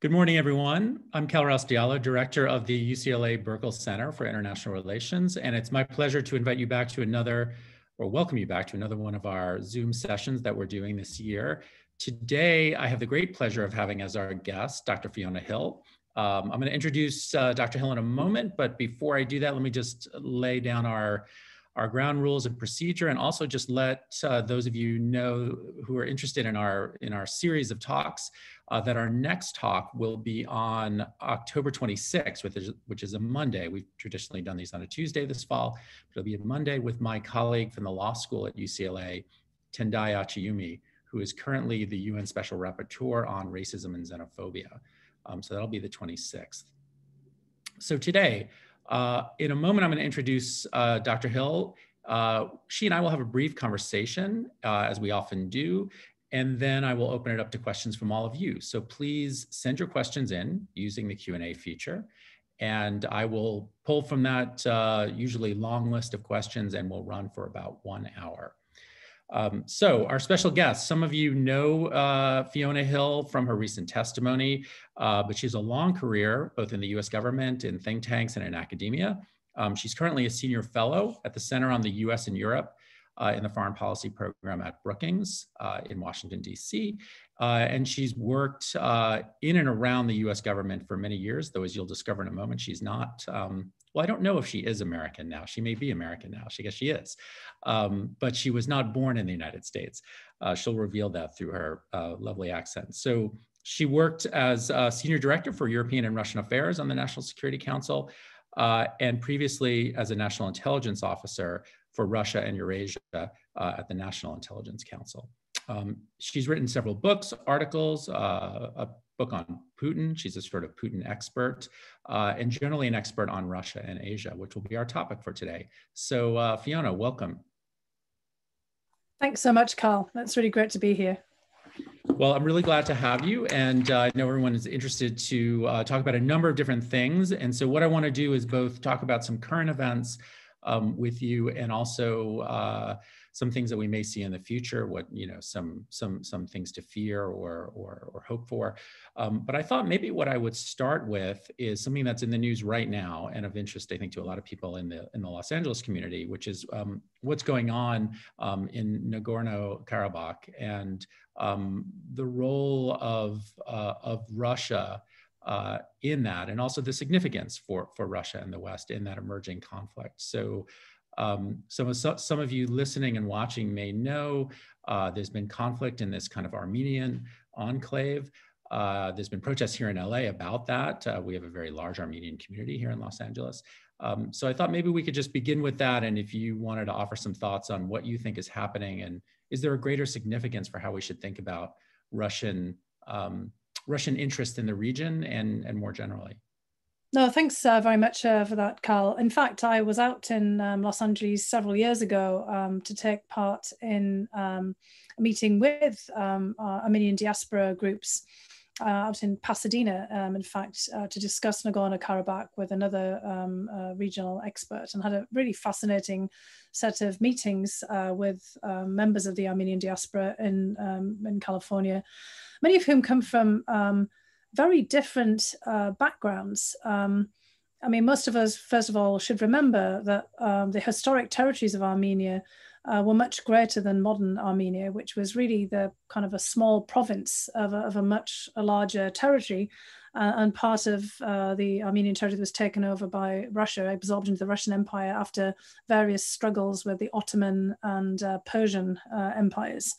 Good morning, everyone. I'm Kal Raustiala, Director of the UCLA Burkle Center for International Relations, and it's my pleasure to invite you back to another, or welcome you back to another one of our Zoom sessions that we're doing this year. Today, I have the great pleasure of having as our guest, Dr. Fiona Hill. Um, I'm gonna introduce uh, Dr. Hill in a moment, but before I do that, let me just lay down our our ground rules and procedure, and also just let uh, those of you know who are interested in our in our series of talks uh, that our next talk will be on October 26th, which is, which is a Monday. We've traditionally done these on a Tuesday this fall, but it'll be a Monday with my colleague from the law school at UCLA, Tendai Achiume, who is currently the UN Special Rapporteur on Racism and Xenophobia. Um, so that'll be the 26th. So today, uh, in a moment, I'm going to introduce uh, Dr. Hill. Uh, she and I will have a brief conversation, uh, as we often do, and then I will open it up to questions from all of you. So please send your questions in using the Q&A feature. And I will pull from that uh, usually long list of questions and we'll run for about one hour. Um, so our special guest, some of you know uh, Fiona Hill from her recent testimony, uh, but she has a long career both in the US government, in think tanks, and in academia. Um, she's currently a senior fellow at the Center on the US and Europe uh, in the foreign policy program at Brookings uh, in Washington, D.C. Uh, and she's worked uh, in and around the US government for many years, though, as you'll discover in a moment, she's not. Um, well, I don't know if she is American now. She may be American now. She guess she is. Um, but she was not born in the United States. Uh, she'll reveal that through her uh, lovely accent. So she worked as senior director for European and Russian affairs on the National Security Council. Uh, and previously as a national intelligence officer for Russia and Eurasia uh, at the National Intelligence Council. Um, she's written several books, articles, uh, a book on Putin. She's a sort of Putin expert, uh, and generally an expert on Russia and Asia, which will be our topic for today. So, uh, Fiona, welcome. Thanks so much, Carl. That's really great to be here. Well, I'm really glad to have you. And uh, I know everyone is interested to uh, talk about a number of different things. And so, what I want to do is both talk about some current events um, with you and also uh, some things that we may see in the future, what, you know, some, some, some things to fear or, or, or hope for. Um, but I thought maybe what I would start with is something that's in the news right now and of interest, I think, to a lot of people in the, in the Los Angeles community, which is um, what's going on um, in Nagorno-Karabakh and um, the role of, uh, of Russia uh, in that, and also the significance for, for Russia and the West in that emerging conflict. So um, some, of, some of you listening and watching may know uh, there's been conflict in this kind of Armenian enclave. Uh, there's been protests here in LA about that. Uh, we have a very large Armenian community here in Los Angeles. Um, so I thought maybe we could just begin with that. And if you wanted to offer some thoughts on what you think is happening and is there a greater significance for how we should think about Russian um, Russian interest in the region and, and more generally. No, thanks uh, very much uh, for that, Carl. In fact, I was out in um, Los Angeles several years ago um, to take part in um, a meeting with um, Armenian diaspora groups uh, out in Pasadena, um, in fact, uh, to discuss Nagorno-Karabakh with another um, uh, regional expert and had a really fascinating set of meetings uh, with members of the Armenian diaspora in, in California many of whom come from very different uh, backgrounds. Um, I mean, most of us, first of all, should remember that um, the historic territories of Armenia uh, were much greater than modern Armenia, which was really the kind of a small province of a, of a much larger territory. Uh, and part of uh, the Armenian territory was taken over by Russia, absorbed into the Russian Empire after various struggles with the Ottoman and uh, Persian uh, empires.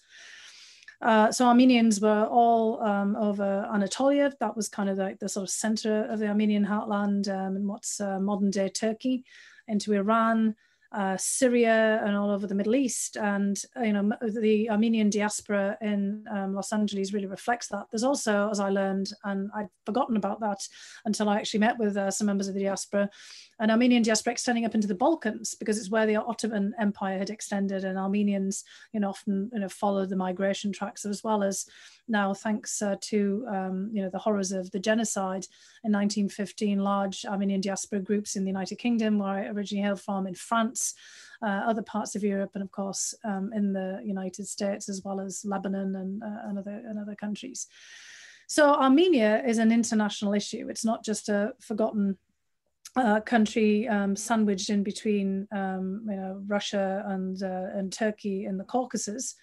Uh, so Armenians were all um, over Anatolia. That was kind of like the sort of center of the Armenian heartland um, in what's uh, modern day Turkey, into Iran, uh, Syria and all over the Middle East. And, you know, the Armenian diaspora in um, Los Angeles really reflects that. There's also, as I learned, and I'd forgotten about that until I actually met with uh, some members of the diaspora, an Armenian diaspora extending up into the Balkans because it's where the Ottoman Empire had extended and Armenians, you know, often, you know, followed the migration tracks as well as now thanks uh, to, um, you know, the horrors of the genocide in 1915, large Armenian diaspora groups in the United Kingdom, where I originally hailed from in France, uh, other parts of Europe, and of course um, in the United States, as well as Lebanon and, uh, and, other, and other countries. So Armenia is an international issue. It's not just a forgotten uh, country um, sandwiched in between um, you know, Russia and, uh, and Turkey in the Caucasus.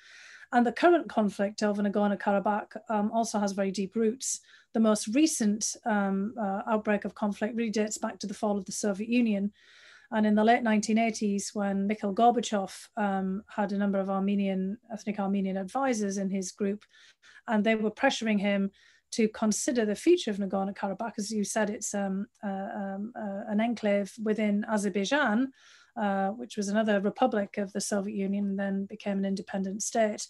And the current conflict over Nagorno-Karabakh um, also has very deep roots. The most recent um, uh, outbreak of conflict really dates back to the fall of the Soviet Union. And in the late 1980s, when Mikhail Gorbachev um, had a number of Armenian, ethnic Armenian advisors in his group, and they were pressuring him to consider the future of Nagorno-Karabakh. As you said, it's um, uh, um, uh, an enclave within Azerbaijan, uh, which was another republic of the Soviet Union and then became an independent state.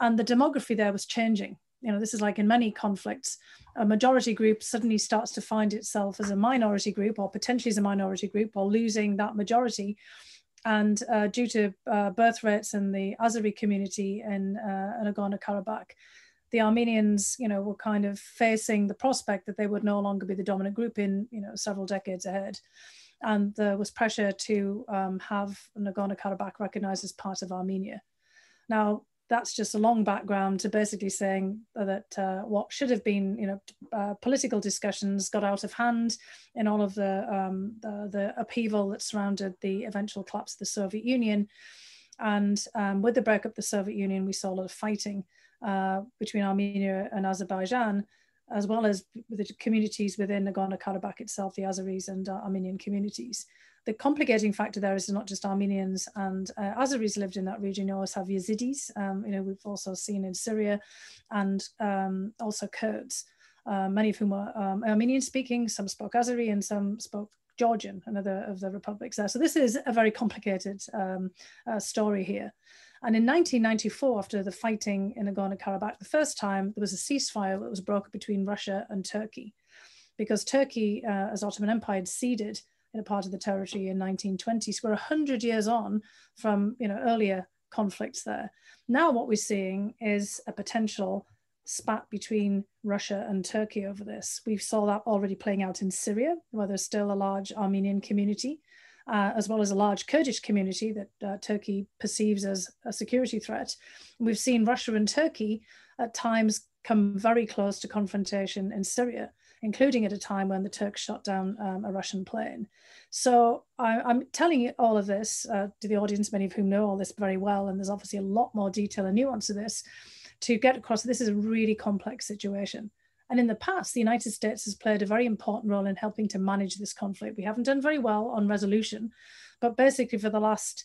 And the demography there was changing. You know, this is like in many conflicts, a majority group suddenly starts to find itself as a minority group or potentially as a minority group or losing that majority. And uh, due to uh, birth rates in the Azeri community in uh, Nagorno-Karabakh, the Armenians, you know, were kind of facing the prospect that they would no longer be the dominant group in, you know, several decades ahead and there was pressure to um, have Nagorno-Karabakh recognized as part of Armenia. Now, that's just a long background to basically saying that uh, what should have been, you know, uh, political discussions got out of hand in all of the, um, the, the upheaval that surrounded the eventual collapse of the Soviet Union. And um, with the breakup of the Soviet Union, we saw a lot of fighting uh, between Armenia and Azerbaijan as well as the communities within Nagorno-Karabakh itself, the Azeris and Armenian communities. The complicating factor there is not just Armenians and uh, Azeris lived in that region, you also have Yazidis, um, you know, we've also seen in Syria, and um, also Kurds, uh, many of whom are um, Armenian speaking, some spoke Azeri and some spoke Georgian, another of the republics there. So this is a very complicated um, uh, story here. And in 1994, after the fighting in Nagorno-Karabakh, the first time there was a ceasefire that was brokered between Russia and Turkey, because Turkey, uh, as Ottoman Empire, had ceded in a part of the territory in 1920. So we're 100 years on from you know earlier conflicts there. Now what we're seeing is a potential spat between Russia and Turkey over this. We saw that already playing out in Syria, where there's still a large Armenian community uh, as well as a large Kurdish community that uh, Turkey perceives as a security threat. We've seen Russia and Turkey at times come very close to confrontation in Syria, including at a time when the Turks shot down um, a Russian plane. So I, am telling you all of this uh, to the audience, many of whom know all this very well, and there's obviously a lot more detail and nuance to this to get across. This is a really complex situation. And in the past, the United States has played a very important role in helping to manage this conflict. We haven't done very well on resolution, but basically for the last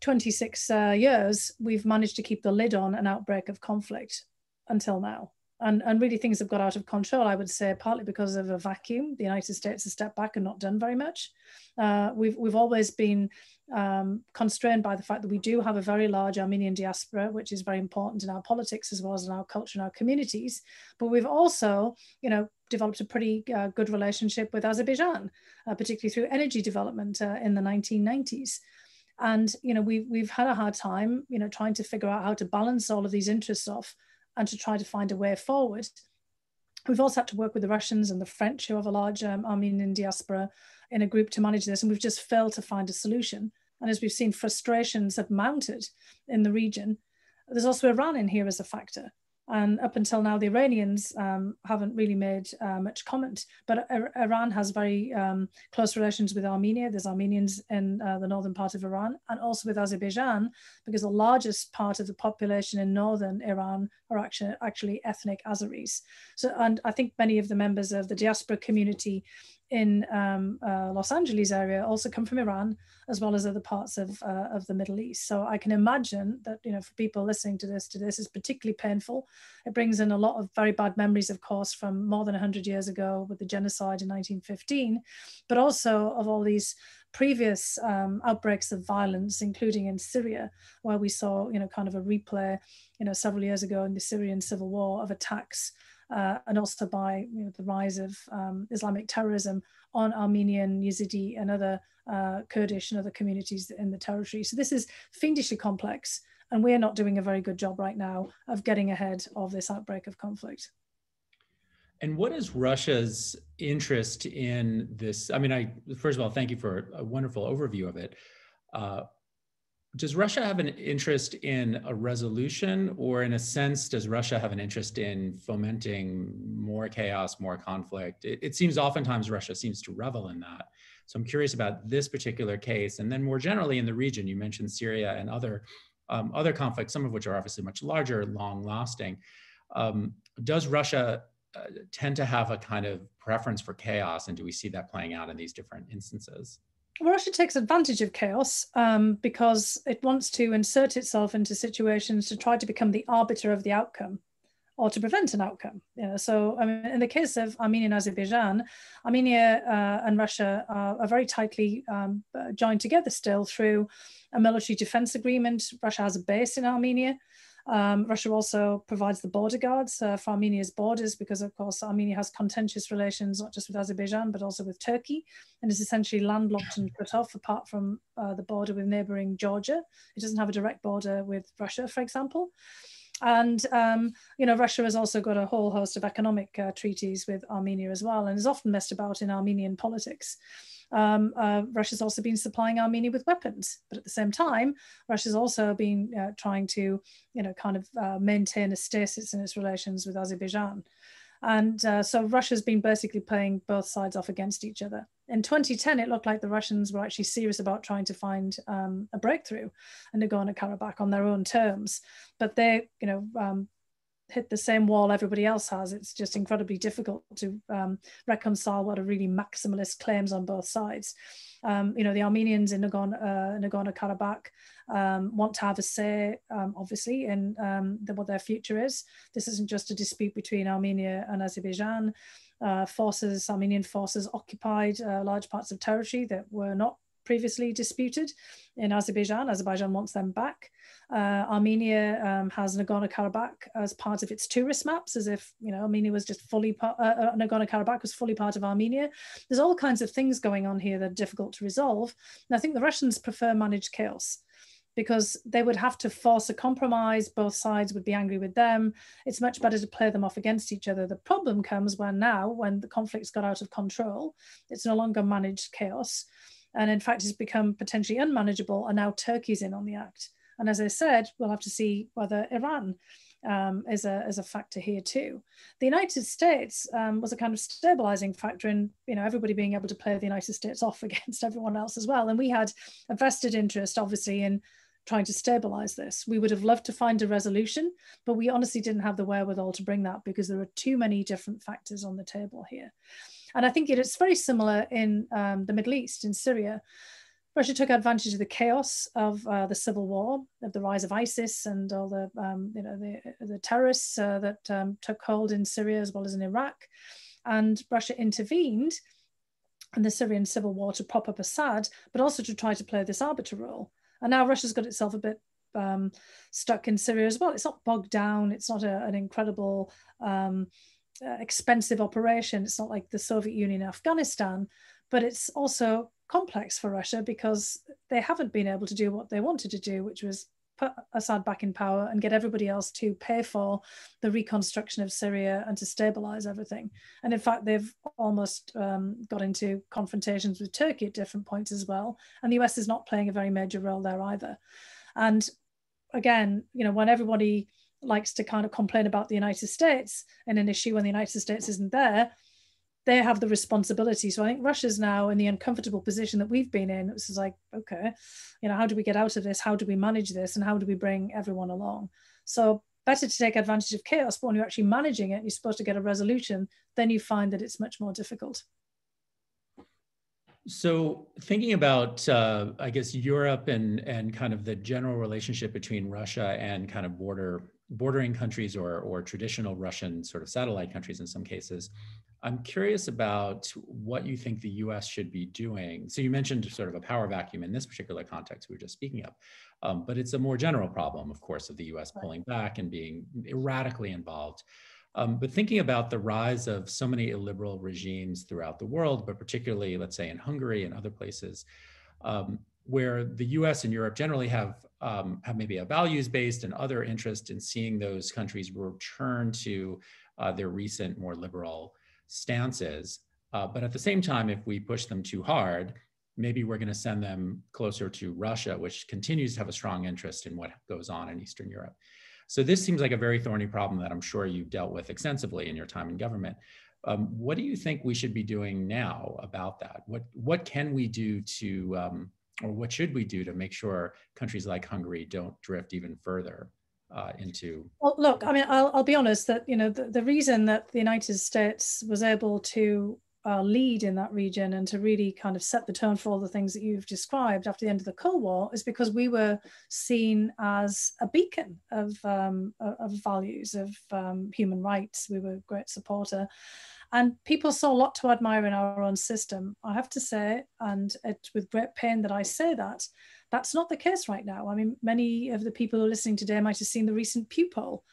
26 uh, years, we've managed to keep the lid on an outbreak of conflict until now and, and really things have got out of control, I would say, partly because of a vacuum. The United States has stepped back and not done very much. Uh, we've, we've always been um, constrained by the fact that we do have a very large Armenian diaspora, which is very important in our politics as well as in our culture and our communities. But we've also, you know, developed a pretty uh, good relationship with Azerbaijan, uh, particularly through energy development uh, in the 1990s and you know we've, we've had a hard time you know trying to figure out how to balance all of these interests off and to try to find a way forward. We've also had to work with the Russians and the French, who have a large um, Armenian diaspora, in a group to manage this, and we've just failed to find a solution. And as we've seen, frustrations have mounted in the region. There's also Iran in here as a factor. And up until now, the Iranians um, haven't really made uh, much comment. But Iran has very um, close relations with Armenia. There's Armenians in uh, the northern part of Iran and also with Azerbaijan, because the largest part of the population in northern Iran are actually, actually ethnic Azeris. So, and I think many of the members of the diaspora community in um, uh, Los Angeles area also come from Iran, as well as other parts of, uh, of the Middle East. So I can imagine that, you know, for people listening to this, to this is particularly painful. It brings in a lot of very bad memories, of course, from more than 100 years ago with the genocide in 1915, but also of all these previous um, outbreaks of violence, including in Syria, where we saw, you know, kind of a replay, you know, several years ago in the Syrian civil war of attacks uh, and also by you know, the rise of um, Islamic terrorism on Armenian, Yazidi, and other uh, Kurdish and other communities in the territory. So this is fiendishly complex, and we're not doing a very good job right now of getting ahead of this outbreak of conflict. And what is Russia's interest in this? I mean, I first of all, thank you for a wonderful overview of it. Uh, does Russia have an interest in a resolution, or in a sense, does Russia have an interest in fomenting more chaos, more conflict? It, it, seems oftentimes Russia seems to revel in that. So I'm curious about this particular case, and then more generally in the region. You mentioned Syria and other um, other conflicts, some of which are obviously much larger, long lasting. Um, does Russia uh, tend to have a kind of preference for chaos, and do we see that playing out in these different instances? Russia takes advantage of chaos um, because it wants to insert itself into situations to try to become the arbiter of the outcome or to prevent an outcome. You know, so I mean, in the case of Armenia and Azerbaijan, Armenia uh, and Russia are, are very tightly um, joined together still through a military defense agreement. Russia has a base in Armenia. Um, Russia also provides the border guards uh, for Armenia's borders because, of course, Armenia has contentious relations not just with Azerbaijan but also with Turkey, and is essentially landlocked and cut off apart from uh, the border with neighboring Georgia. It doesn't have a direct border with Russia, for example. And um, you know, Russia has also got a whole host of economic uh, treaties with Armenia as well, and is often messed about in Armenian politics um, uh, Russia's also been supplying Armenia with weapons. But at the same time, Russia's also been uh, trying to, you know, kind of uh, maintain a stasis in its relations with Azerbaijan. And uh, so Russia's been basically playing both sides off against each other. In 2010, it looked like the Russians were actually serious about trying to find um, a breakthrough in Nagorno-Karabakh on their own terms. But they, you know, um, hit the same wall everybody else has. It's just incredibly difficult to um, reconcile what are really maximalist claims on both sides. Um, you know, the Armenians in uh, Nagorno-Karabakh um, want to have a say, um, obviously, in um, the, what their future is. This isn't just a dispute between Armenia and Azerbaijan. Uh, forces, Armenian forces occupied uh, large parts of territory that were not previously disputed in Azerbaijan. Azerbaijan wants them back. Uh, Armenia um, has Nagorno-Karabakh as part of its tourist maps, as if you know Armenia was just fully part. Uh, uh, Nagorno-Karabakh was fully part of Armenia. There's all kinds of things going on here that are difficult to resolve. And I think the Russians prefer managed chaos because they would have to force a compromise. Both sides would be angry with them. It's much better to play them off against each other. The problem comes when now, when the conflict's got out of control, it's no longer managed chaos. And in fact, it's become potentially unmanageable. And now Turkey's in on the act. And as I said, we'll have to see whether Iran um, is, a, is a factor here too. The United States um, was a kind of stabilizing factor in you know everybody being able to play the United States off against everyone else as well. And we had a vested interest, obviously, in trying to stabilize this. We would have loved to find a resolution, but we honestly didn't have the wherewithal to bring that because there are too many different factors on the table here. And I think it is very similar in um, the Middle East, in Syria. Russia took advantage of the chaos of uh, the civil war, of the rise of ISIS and all the, um, you know, the, the terrorists uh, that um, took hold in Syria as well as in Iraq. And Russia intervened in the Syrian civil war to prop up Assad, but also to try to play this arbiter role. And now Russia's got itself a bit um, stuck in Syria as well. It's not bogged down. It's not a, an incredible, um, expensive operation. It's not like the Soviet Union, in Afghanistan, but it's also complex for Russia because they haven't been able to do what they wanted to do, which was put Assad back in power and get everybody else to pay for the reconstruction of Syria and to stabilize everything. And in fact, they've almost um, got into confrontations with Turkey at different points as well. And the US is not playing a very major role there either. And again, you know, when everybody likes to kind of complain about the United States and an issue when the United States isn't there, they have the responsibility. So I think Russia's now in the uncomfortable position that we've been in. It's like, okay, you know, how do we get out of this? How do we manage this? And how do we bring everyone along? So better to take advantage of chaos, but when you're actually managing it, you're supposed to get a resolution, then you find that it's much more difficult. So thinking about, uh, I guess, Europe and, and kind of the general relationship between Russia and kind of border bordering countries or, or traditional Russian sort of satellite countries in some cases, I'm curious about what you think the US should be doing. So you mentioned sort of a power vacuum in this particular context we were just speaking of, um, but it's a more general problem, of course, of the US pulling back and being erratically involved. Um, but thinking about the rise of so many illiberal regimes throughout the world, but particularly, let's say, in Hungary and other places, um, where the US and Europe generally have, um, have maybe a values based and other interest in seeing those countries return to uh, their recent, more liberal stances. Uh, but at the same time, if we push them too hard, maybe we're going to send them closer to Russia, which continues to have a strong interest in what goes on in Eastern Europe. So this seems like a very thorny problem that I'm sure you've dealt with extensively in your time in government. Um, what do you think we should be doing now about that? What what can we do to, um, or what should we do to make sure countries like Hungary don't drift even further uh, into? Well, look, I mean, I'll, I'll be honest that you know the, the reason that the United States was able to uh, lead in that region and to really kind of set the tone for all the things that you've described after the end of the Cold War is because we were seen as a beacon of, um, of values, of um, human rights. We were a great supporter. And people saw a lot to admire in our own system. I have to say, and it's with great pain that I say that, that's not the case right now. I mean, many of the people who are listening today might have seen the recent Pew poll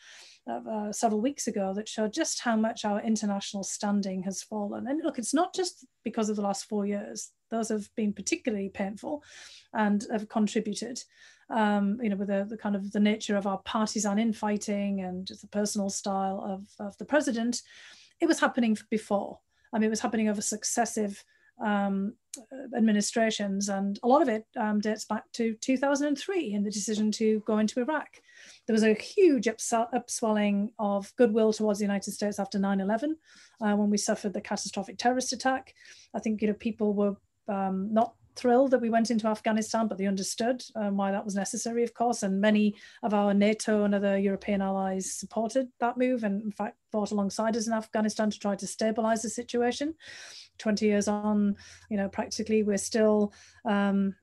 uh, several weeks ago that showed just how much our international standing has fallen. And look, it's not just because of the last four years; those have been particularly painful, and have contributed. Um, you know, with the, the, kind of the nature of our partisan infighting and the personal style of, of the president, it was happening before. I mean, it was happening over successive um, administrations, and a lot of it um, dates back to 2003 and the decision to go into Iraq. There was a huge upswelling of goodwill towards the United States after 9 11 uh, when we suffered the catastrophic terrorist attack. I think you know people were um, not thrilled that we went into Afghanistan, but they understood um, why that was necessary, of course. And many of our NATO and other European allies supported that move and, in fact, fought alongside us in Afghanistan to try to stabilize the situation. 20 years on, you know, practically we're still um,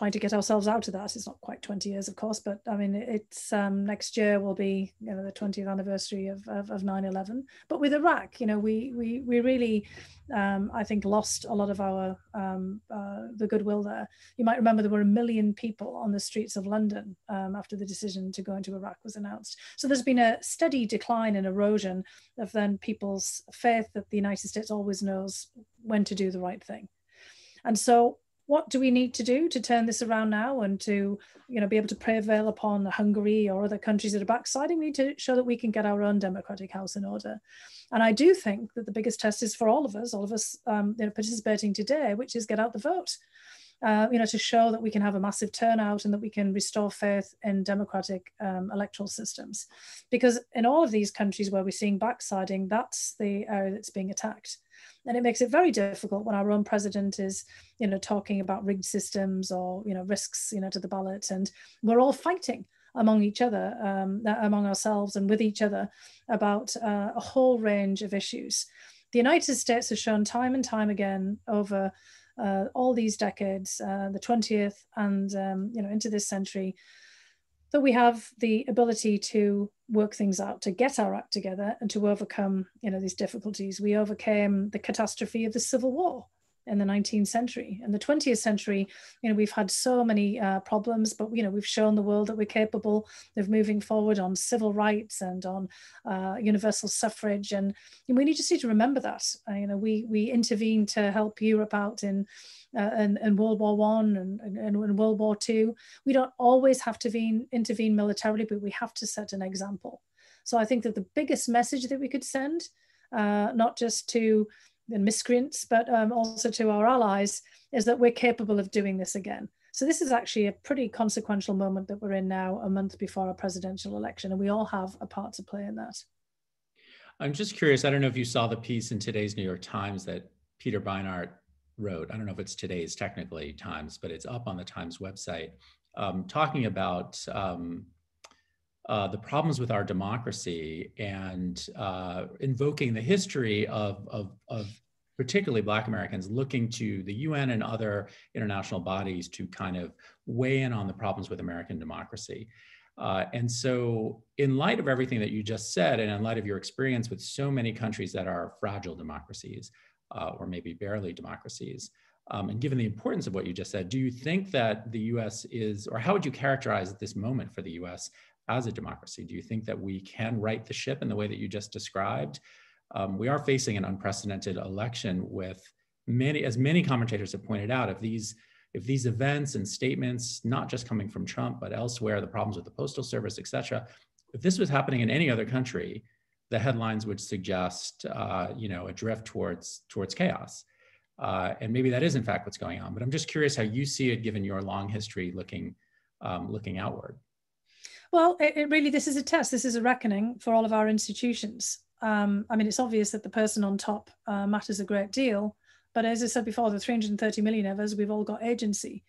trying to get ourselves out of that. It's not quite 20 years, of course, but I mean, it's um, next year will be you know the 20th anniversary of, of, of 9/11. But with Iraq, you know, we we we really, um, I think, lost a lot of our um, uh, the goodwill there. You might remember there were a million people on the streets of London um, after the decision to go into Iraq was announced. So there's been a steady decline and erosion of then people's faith that the United States always knows when to do the right thing. And so what do we need to do to turn this around now and to you know be able to prevail upon Hungary or other countries that are backsliding? We need to show that we can get our own democratic house in order. And I do think that the biggest test is for all of us, all of us um, you know, participating today, which is get out the vote. Uh, you know, to show that we can have a massive turnout and that we can restore faith in democratic um, electoral systems. Because in all of these countries where we're seeing backsliding, that's the area that's being attacked and it makes it very difficult when our own president is you know talking about rigged systems or you know risks you know to the ballot. And we're all fighting among each other um, among ourselves and with each other about uh, a whole range of issues. The united states has shown time and time again over uh, all these decades uh, the 20th and um, you know into this century that we have the ability to work things out, to get our act together, and to overcome, you know, these difficulties. We overcame the catastrophe of the Civil War in the 19th century. In the 20th century, you know, we've had so many uh, problems, but you know, we've shown the world that we're capable of moving forward on civil rights and on uh, universal suffrage, and, we need just need to remember that. Uh, you know, we we intervened to help Europe out in uh, in, World War One and, and, and, World War Two. We don't always have to intervene militarily, but we have to set an example. So I think that the biggest message that we could send, uh, not just to the miscreants, but um, also to our allies, is that we're capable of doing this again. So this is actually a pretty consequential moment that we're in now, a month before our presidential election, and we all have a part to play in that. I'm just curious. I don't know if you saw the piece in today's New York Times that Peter Beinart wrote. I don't know if it's today's technically Times, but it's up on the Times website, um, talking about um, uh, the problems with our democracy and uh, invoking the history of, of, of, particularly Black Americans looking to the UN and other international bodies to kind of weigh in on the problems with American democracy. Uh, and so, in light of everything that you just said, and in light of your experience with so many countries that are fragile democracies, uh, or maybe barely democracies, um, and given the importance of what you just said, do you think that the US is, or how would you characterize this moment for the US as a democracy? Do you think that we can right the ship in the way that you just described? Um, we are facing an unprecedented election with many, as many commentators have pointed out, if these if these events and statements, not just coming from Trump, but elsewhere, the problems with the postal service, et cetera, if this was happening in any other country, the headlines would suggest, uh, you know, a drift towards towards chaos. Uh, and maybe that is in fact what's going on. But I'm just curious how you see it given your long history looking, um, looking outward. Well, it, it, really, this is a test. This is a reckoning for all of our institutions. Um, I mean, it's obvious that the person on top uh, matters a great deal. But as I said before, the 330 million of us, we've all got agency.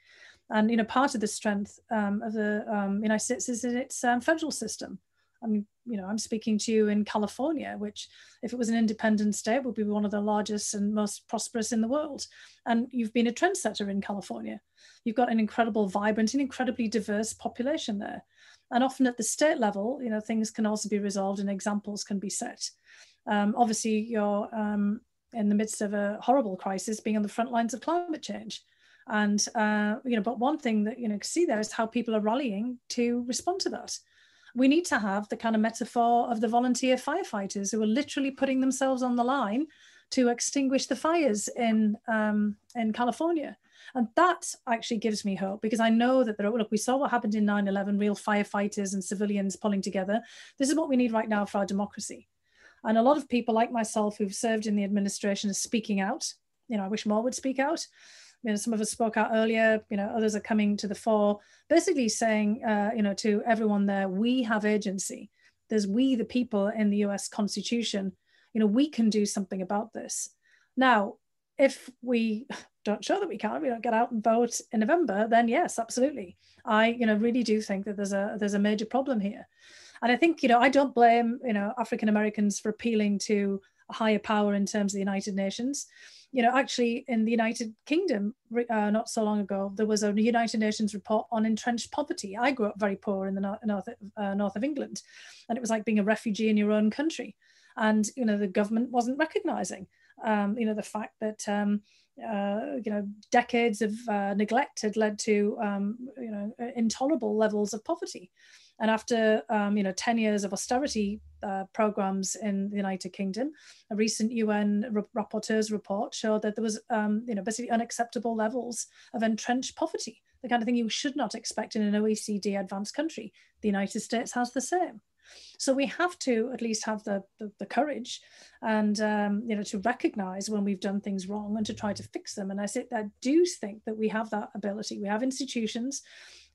And, you know, part of the strength um, of the um, United States is in its um, federal system. I mean, you know, I'm speaking to you in California, which, if it was an independent state, would be one of the largest and most prosperous in the world. And you've been a trendsetter in California. You've got an incredible, vibrant, and incredibly diverse population there. And often at the state level, you know, things can also be resolved and examples can be set. Um, obviously, you're um, in the midst of a horrible crisis, being on the front lines of climate change. And uh, you know, but one thing that you know see there is how people are rallying to respond to that we need to have the kind of metaphor of the volunteer firefighters who are literally putting themselves on the line to extinguish the fires in um, in California. And that actually gives me hope because I know that there are, look, we saw what happened in 9 11, real firefighters and civilians pulling together. This is what we need right now for our democracy. And a lot of people like myself who've served in the administration are speaking out. You know, I wish more would speak out you know, some of us spoke out earlier, you know, others are coming to the fore, basically saying, uh, you know, to everyone there, we have agency. There's we, the people in the US Constitution, you know, we can do something about this. Now, if we don't show that we can't, we don't get out and vote in November, then yes, absolutely. I, you know, really do think that there's a there's a major problem here. And I think, you know, I don't blame, you know, African Americans for appealing to a higher power in terms of the United Nations you know, actually in the United Kingdom, uh, not so long ago, there was a United Nations report on entrenched poverty. I grew up very poor in the north, north, uh, north of England, and it was like being a refugee in your own country. And you know, the government wasn't recognizing, um, you know, the fact that um, uh, you know decades of uh, neglect had led to um, you know intolerable levels of poverty. And after um, you know 10 years of austerity uh, programs in the United Kingdom, a recent UN rapporteur's report showed that there was um, you know basically unacceptable levels of entrenched poverty, the kind of thing you should not expect in an OECD advanced country. The United States has the same. So we have to at least have the, the, the courage and, um, you know, to recognize when we've done things wrong and to try to fix them. And I, say, I do think that we have that ability. We have institutions.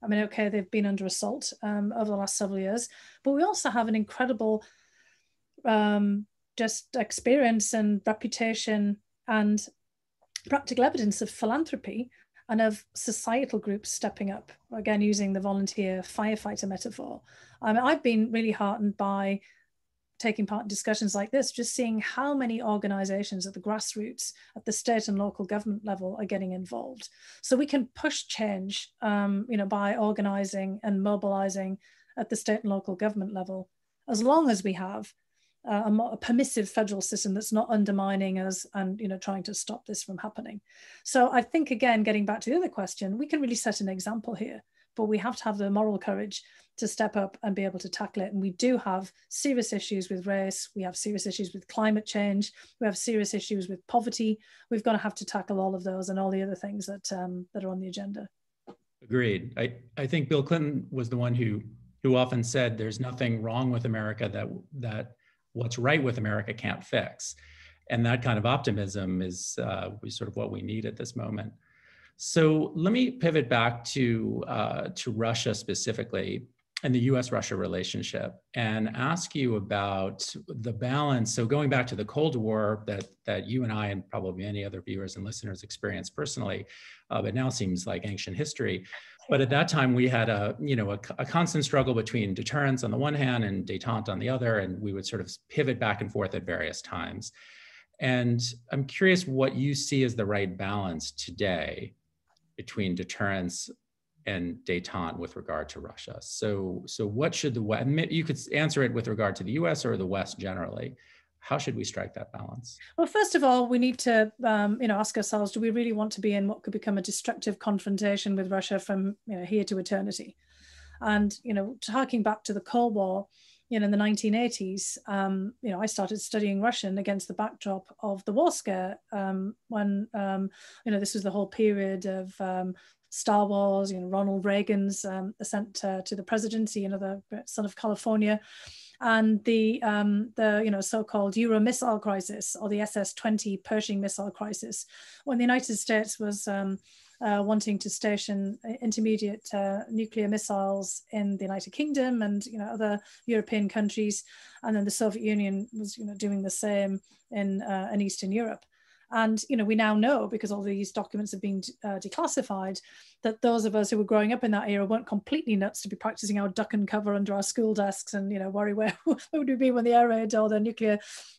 I mean, okay, they've been under assault um, over the last several years, but we also have an incredible um, just experience and reputation and practical evidence of philanthropy and of societal groups stepping up, again, using the volunteer firefighter metaphor. Mean, I've been really heartened by taking part in discussions like this, just seeing how many organizations at the grassroots, at the state and local government level are getting involved. So we can push change, um, you know, by organizing and mobilizing at the state and local government level, as long as we have uh, a, a, permissive federal system that's not undermining us and you know trying to stop this from happening. So I think again, getting back to the other question, we can really set an example here, but we have to have the moral courage to step up and be able to tackle it. And we do have serious issues with race. We have serious issues with climate change. We have serious issues with poverty. We've got to have to tackle all of those and all the other things that um, that are on the agenda. Agreed. I, I think Bill Clinton was the one who who often said there's nothing wrong with America that that what's right with America can't fix. And that kind of optimism is uh, sort of what we need at this moment. So let me pivot back to, uh, to Russia specifically and the US Russia relationship and ask you about the balance. So, going back to the Cold War that, that you and I, and probably many other viewers and listeners experienced personally, uh, but now seems like ancient history. But at that time, we had a you know a, a, constant struggle between deterrence on the one hand and détente on the other, and we would sort of pivot back and forth at various times. And I'm curious what you see as the right balance today between deterrence and détente with regard to Russia. So, so what should the West? You could answer it with regard to the U.S. or the West generally how should we strike that balance? Well, first of all, we need to, um, you know, ask ourselves: Do we really want to be in what could become a destructive confrontation with Russia from you know, here to eternity? And you know, harking back to the Cold War, you know, in the 1980s, um, you know, I started studying Russian against the backdrop of the war scare um, when, um, you know, this was the whole period of um, Star Wars, you know, Ronald Reagan's um, ascent to the presidency, you know, the son of California, and the um, the you know so-called Euro missile crisis or the SS-20 Pershing missile crisis, when the United States was um, uh, wanting to station intermediate uh, nuclear missiles in the United Kingdom and you know other European countries, and then the Soviet Union was you know doing the same in uh, in Eastern Europe. And you know, we now know because all these documents have been uh, declassified that those of us who were growing up in that era weren't completely nuts to be practicing our duck and cover under our school desks and you know worry where, where would we be when the air raid or the nuclear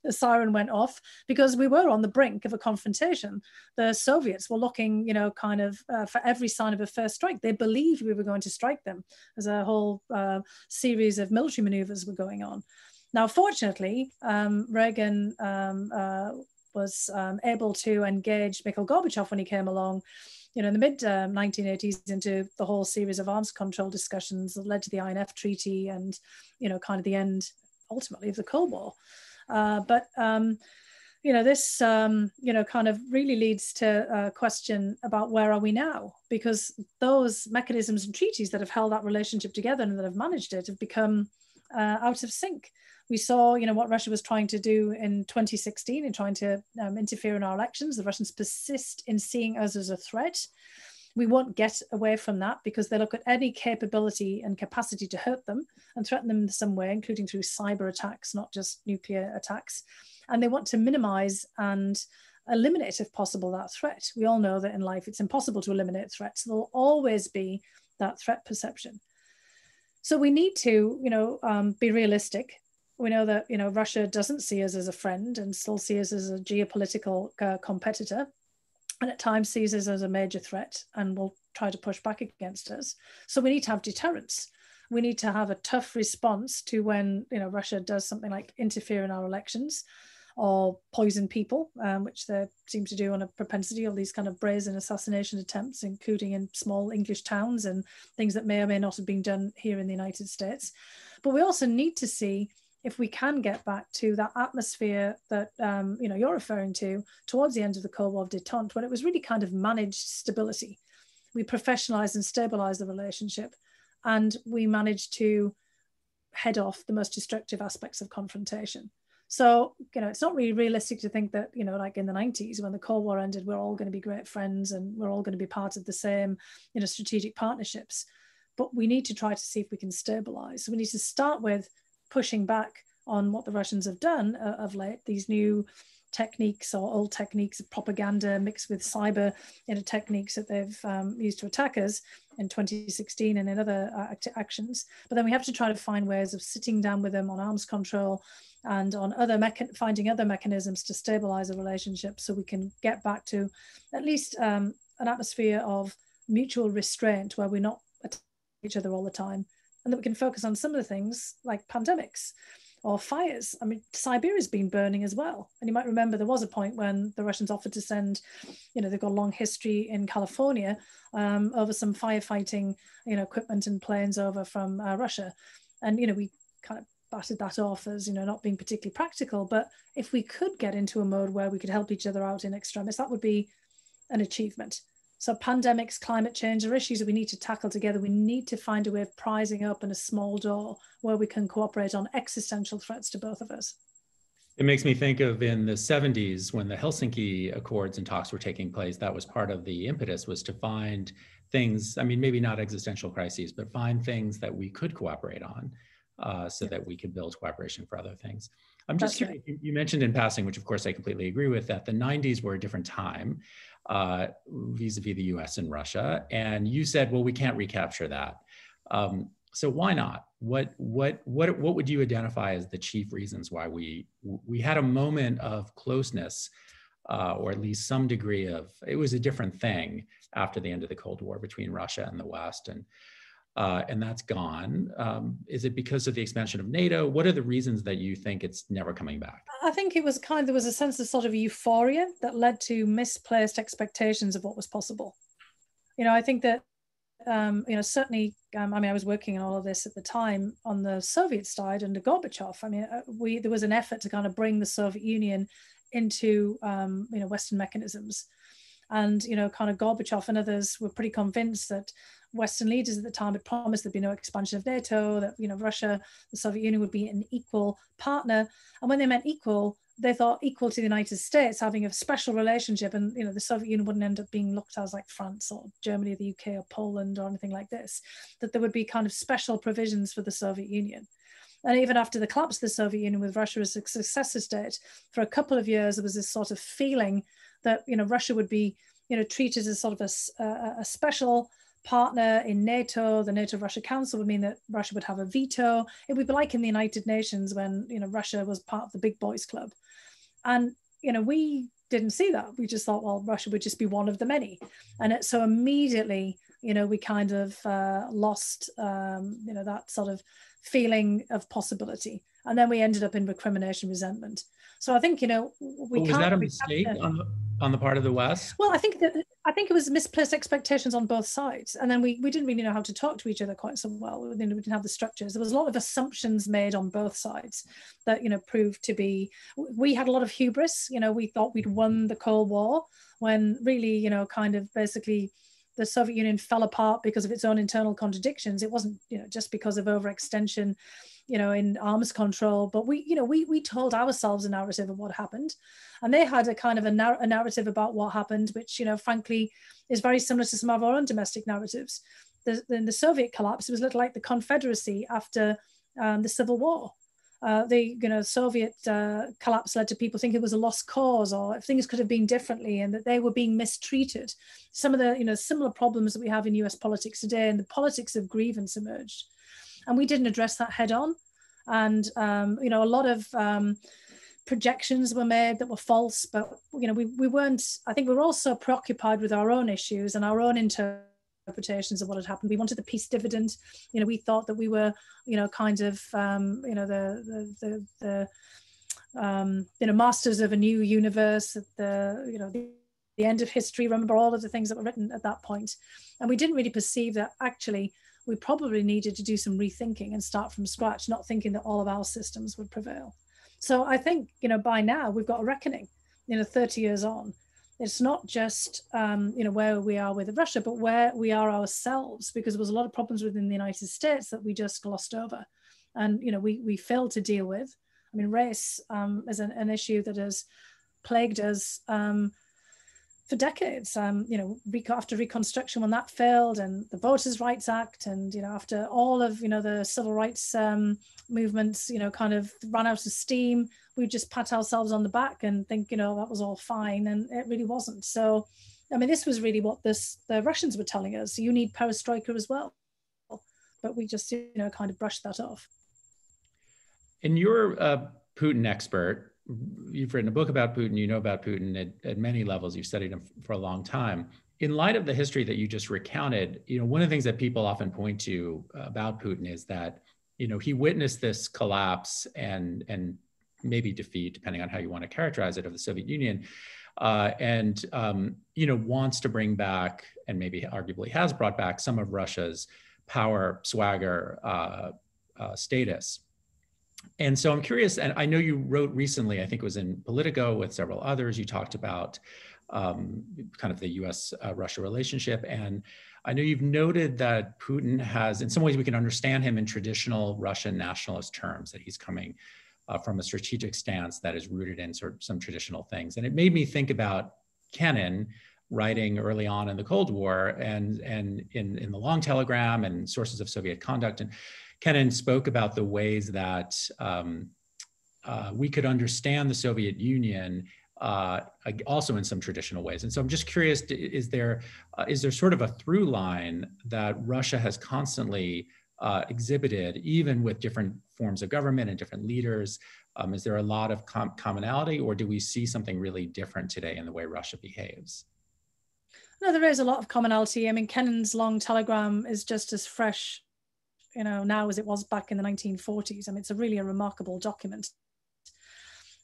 siren went off because we were on the brink of a confrontation. The Soviets were looking, you know, kind of uh, for every sign of a first strike. They believed we were going to strike them as a whole uh, series of military maneuvers were going on. Now, fortunately, um, Reagan um, uh, was um, able to engage Mikhail Gorbachev when he came along, you know, in the mid uh, 1980s into the whole series of arms control discussions that led to the INF Treaty and, you know, kind of the end ultimately of the Cold War. Uh, but um, you know this um, you know kind of really leads to a question about where are we now because those mechanisms and treaties that have held that relationship together and that have managed it have become uh, out of sync we saw, you know, what Russia was trying to do in 2016 in trying to um, interfere in our elections. The Russians persist in seeing us as a threat. We won't get away from that because they look at any capability and capacity to hurt them and threaten them in some way, including through cyber attacks, not just nuclear attacks. And they want to minimize and eliminate, if possible, that threat. We all know that in life it's impossible to eliminate threats. There'll always be that threat perception. So we need to, you know, um, be realistic we know that you know Russia doesn't see us as a friend and still sees us as a geopolitical uh, competitor, and at times sees us as a major threat and will try to push back against us. So we need to have deterrence. We need to have a tough response to when you know Russia does something like interfere in our elections or poison people, um, which they seem to do on a propensity, all these kind of brazen assassination attempts, including in small English towns and things that may or may not have been done here in the United States. But we also need to see if we can get back to that atmosphere that um, you know you're referring to towards the end of the Cold War of detente, when it was really kind of managed stability, we professionalized and stabilized the relationship, and we managed to head off the most destructive aspects of confrontation. So, you know, it's not really realistic to think that, you know, like in the 90s when the Cold War ended, we're all going to be great friends and we're all going to be part of the same, you know, strategic partnerships. But we need to try to see if we can stabilize. So we need to start with pushing back on what the Russians have done uh, of late, these new techniques or old techniques of propaganda mixed with cyber you know, techniques that they've um, used to attack us in 2016 and in other uh, actions. But then we have to try to find ways of sitting down with them on arms control and on other finding other mechanisms to stabilize a relationship so we can get back to at least um, an atmosphere of mutual restraint where we're not attacking each other all the time and that we can focus on some of the things like pandemics or fires. I mean, Siberia's been burning as well. And you might remember there was a point when the Russians offered to send, you know, they've got a long history in California um, over some firefighting, you know, equipment and planes over from uh, Russia. And, you know, we kind of batted that off as, you know, not being particularly practical. But if we could get into a mode where we could help each other out in extremis, that would be an achievement. So pandemics, climate change are issues that we need to tackle together. We need to find a way of prizing open a small door where we can cooperate on existential threats to both of us. It makes me think of in the 70s when the Helsinki Accords and talks were taking place, that was part of the impetus was to find things, I mean, maybe not existential crises, but find things that we could cooperate on uh, so yeah. that we could build cooperation for other things. I'm just That's curious, right. you mentioned in passing, which of course I completely agree with, that the 90s were a different time vis-a-vis the U.S. and Russia, and you said, well, we can't recapture that. Um, so why not? What what what what would you identify as the chief reasons why we we had a moment of closeness, uh, or at least some degree of it was a different thing after the end of the Cold War between Russia and the West, and uh, and that's gone. Um, is it because of the expansion of NATO? What are the reasons that you think it's never coming back? I think it was kind there was a sense of sort of euphoria that led to misplaced expectations of what was possible. You know, I think that, um, you know, certainly, um, I mean, I was working on all of this at the time on the Soviet side under Gorbachev. I mean, uh, we there was an effort to kind of bring the Soviet Union into, um, you know, Western mechanisms And, you know, kind of Gorbachev and others were pretty convinced that Western leaders at the time had promised there'd be no expansion of NATO, that, you know, Russia, the Soviet Union would be an equal partner. And when they meant equal, they thought equal to the United States, having a special relationship, and you know the Soviet Union wouldn't end up being looked at as like France or Germany, or the UK, or Poland, or anything like this. That there would be kind of special provisions for the Soviet Union. And even after the collapse of the Soviet Union, with Russia as a successor state, for a couple of years there was this sort of feeling that you know Russia would be you know treated as sort of a, a, special partner in NATO, the NATO Russia Council would mean that Russia would have a veto. It would be like in the United Nations when you know Russia was part of the big boys club. And, you know, we didn't see that. We just thought, well, Russia would just be one of the many. And it, so immediately, you know, we kind of uh, lost, um, you know, that sort of feeling of possibility. And then we ended up in recrimination, resentment. So I think, you know, we was can't. was that a mistake on on the part of the West? Well, I think that I think it was misplaced expectations on both sides, and then we we didn't really know how to talk to each other quite so well. We didn't, we didn't have the structures. There was a lot of assumptions made on both sides that you know proved to be. We had a lot of hubris. You know, we thought we'd won the Cold War when really, you know, kind of basically the Soviet Union fell apart because of its own internal contradictions. It wasn't, you know, just because of overextension you know, in arms control. But we, you know, we we told ourselves a narrative of what happened, and they had a kind of a, nar- a narrative about what happened, which you know, frankly, is very similar to some of our own domestic narratives. The, the Soviet collapse, it was a little like the Confederacy after um, the Civil War. Uh, the you know Soviet uh, collapse led to people thinking it was a lost cause or if things could have been differently and that they were being mistreated. Some of the you know similar problems that we have in U.S. politics today and the politics of grievance emerged and we didn't address that head on. And um, you know, a lot of um, projections were made that were false, but you know, we, we weren't. I think we were also preoccupied with our own issues and our own interpretations of what had happened. We wanted the peace dividend. You know, we thought that we were, you know, kind of, um, you know, the the the, the um, you know, masters of a new universe. The you know the the end of history. Remember all of the things that were written at that point, and we didn't really perceive that actually we probably needed to do some rethinking and start from scratch, not thinking that all of our systems would prevail. So I think, you know, by now we've got a reckoning, you know, 30 years on. It's not just, um, you know, where we are with Russia, but where we are ourselves, because there was a lot of problems within the United States that we just glossed over. And, you know, we, we failed to deal with. I mean, race um, is an, an issue that has plagued us um, for decades. Um, you know, after Reconstruction, when that failed, and the Voters' Rights Act, and you know, after all of you know the civil rights um, movements, you know, kind of ran out of steam, we just pat ourselves on the back and think, you know, that was all fine, and it really wasn't. So, I mean, this was really what this the Russians were telling us. You need perestroika as well, but we just you know kind of brushed that off. And you're a Putin expert you've written a book about Putin, you know about Putin at, at many levels, you've studied him for a long time. In light of the history that you just recounted, you know, one of the things that people often point to about Putin is that, you know, he witnessed this collapse and and maybe defeat, depending on how you want to characterize it, of the Soviet Union, uh, and um, you know wants to bring back and maybe arguably has brought back some of Russia's power, swagger, uh, uh, status and so I'm curious, and I know you wrote recently, I think it was in Politico with several others, you talked about um, kind of the US uh, Russia relationship. And I know you've noted that Putin has, in some ways, we can understand him in traditional Russian nationalist terms, that he's coming uh, from a strategic stance that is rooted in sort of some traditional things. And it made me think about Kennan writing early on in the Cold War and, and in, in the long telegram and sources of Soviet conduct. And Kennan spoke about the ways that um, uh, we could understand the Soviet Union uh, also in some traditional ways. And so I'm just curious, is there uh, is there sort of a through line that Russia has constantly uh, exhibited, even with different forms of government and different leaders? Um, is there a lot of com commonality or do we see something really different today in the way Russia behaves? No, there is a lot of commonality. I mean, Kennan's long telegram is just as fresh you know, now as it was back in the 1940s. I mean, it's a really a remarkable document.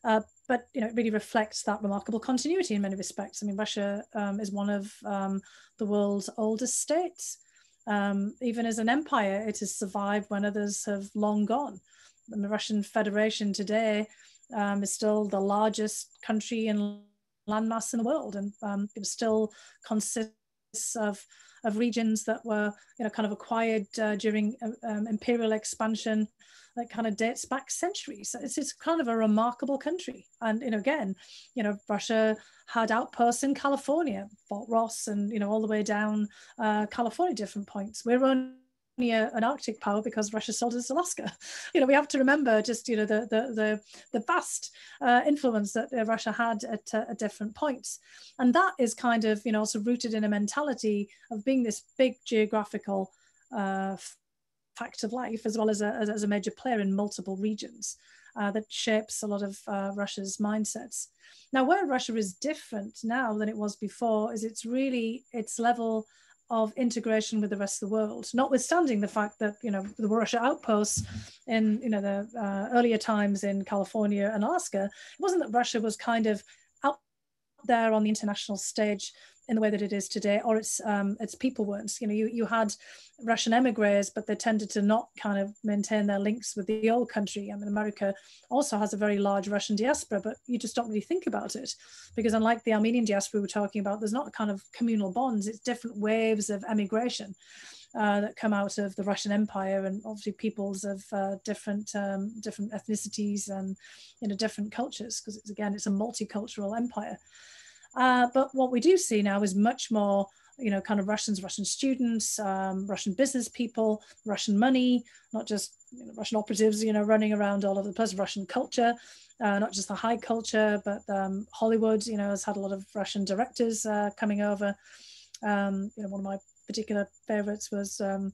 Uh, but you know, it really reflects that remarkable continuity in many respects. I mean, Russia um, is one of um, the world's oldest states. Um, even as an empire, it has survived when others have long gone. the Russian Federation today um, is still the largest country in landmass in the world, and um, it still consists of of regions that were you know kind of acquired uh, during uh, um, imperial expansion that kind of dates back centuries. It's, it's kind of a remarkable country. And, you know, again, you know, Russia had outposts in California, Fort Ross, and, you know, all the way down uh, California, different points. We're only a, an Arctic power because Russia sold us Alaska. You know, we have to remember just you know the the the, the vast uh, influence that uh, Russia had at, uh, at different points, and that is kind of you know also rooted in a mentality of being this big geographical uh, fact of life, as well as a, as a major player in multiple regions. Uh, that shapes a lot of uh, Russia's mindsets. Now, where Russia is different now than it was before is it's really its level of integration with the rest of the world, notwithstanding the fact that you know the Russia outposts in you know the uh, earlier times in California and Alaska. It wasn't that Russia was kind of out there on the international stage in the way that it is today, or its um, its people weren't. You know, you you had Russian emigres, but they tended to not kind of maintain their links with the old country. I mean, America also has a very large Russian diaspora, but you just don't really think about it because unlike the Armenian diaspora we were talking about, there's not kind of communal bonds. It's different waves of emigration. Uh, that come out of the Russian Empire, and obviously peoples of uh, different um, different ethnicities and you know different cultures, because it's again it's a multicultural empire. Uh, but what we do see now is much more, you know, kind of Russians, Russian students, um, Russian business people, Russian money, not just you know, Russian operatives, you know, running around all over the place, Russian culture, uh, not just the high culture, but um, Hollywood, you know, has had a lot of Russian directors uh, coming over. Um, you know, one of my particular favorites was um,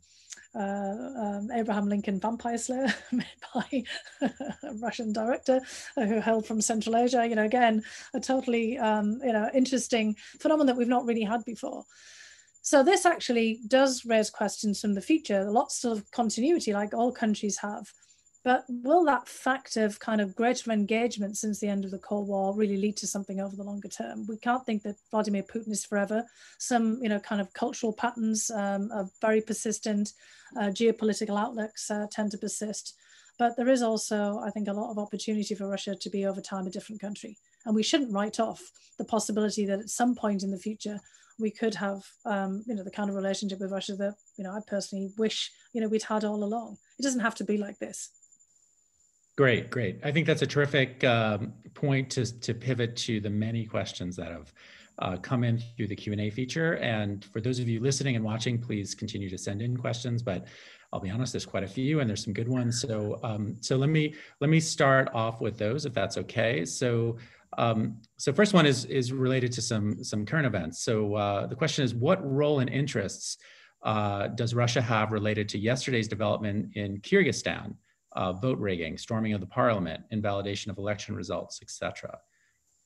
uh, um, Abraham Lincoln Vampire Slayer, made by a Russian director who hailed from Central Asia. You know, again, a totally um, you know interesting phenomenon that we've not really had before. So this actually does raise questions from the future. Lots of continuity, like all countries have. But will that fact of kind of greater engagement since the end of the Cold War really lead to something over the longer term? We can't think that Vladimir Putin is forever. Some, you know, kind of cultural patterns um, are very persistent. Uh, geopolitical outlooks uh, tend to persist. But there is also, I think, a lot of opportunity for Russia to be over time a different country. And we shouldn't write off the possibility that at some point in the future, we could have, um, you know, the kind of relationship with Russia that, you know, I personally wish, you know, we'd had all along. It doesn't have to be like this. Great, great. I think that's a terrific um, point to, to pivot to the many questions that have uh, come in through the Q&A feature. And for those of you listening and watching, please continue to send in questions, but I'll be honest, there's quite a few and there's some good ones. So, um, so let me let me start off with those if that's okay. So, um, so first one is is related to some some current events. So uh, the question is, what role and interests uh, does Russia have related to yesterday's development in Kyrgyzstan? Uh, vote rigging, storming of the parliament, invalidation of election results, etc.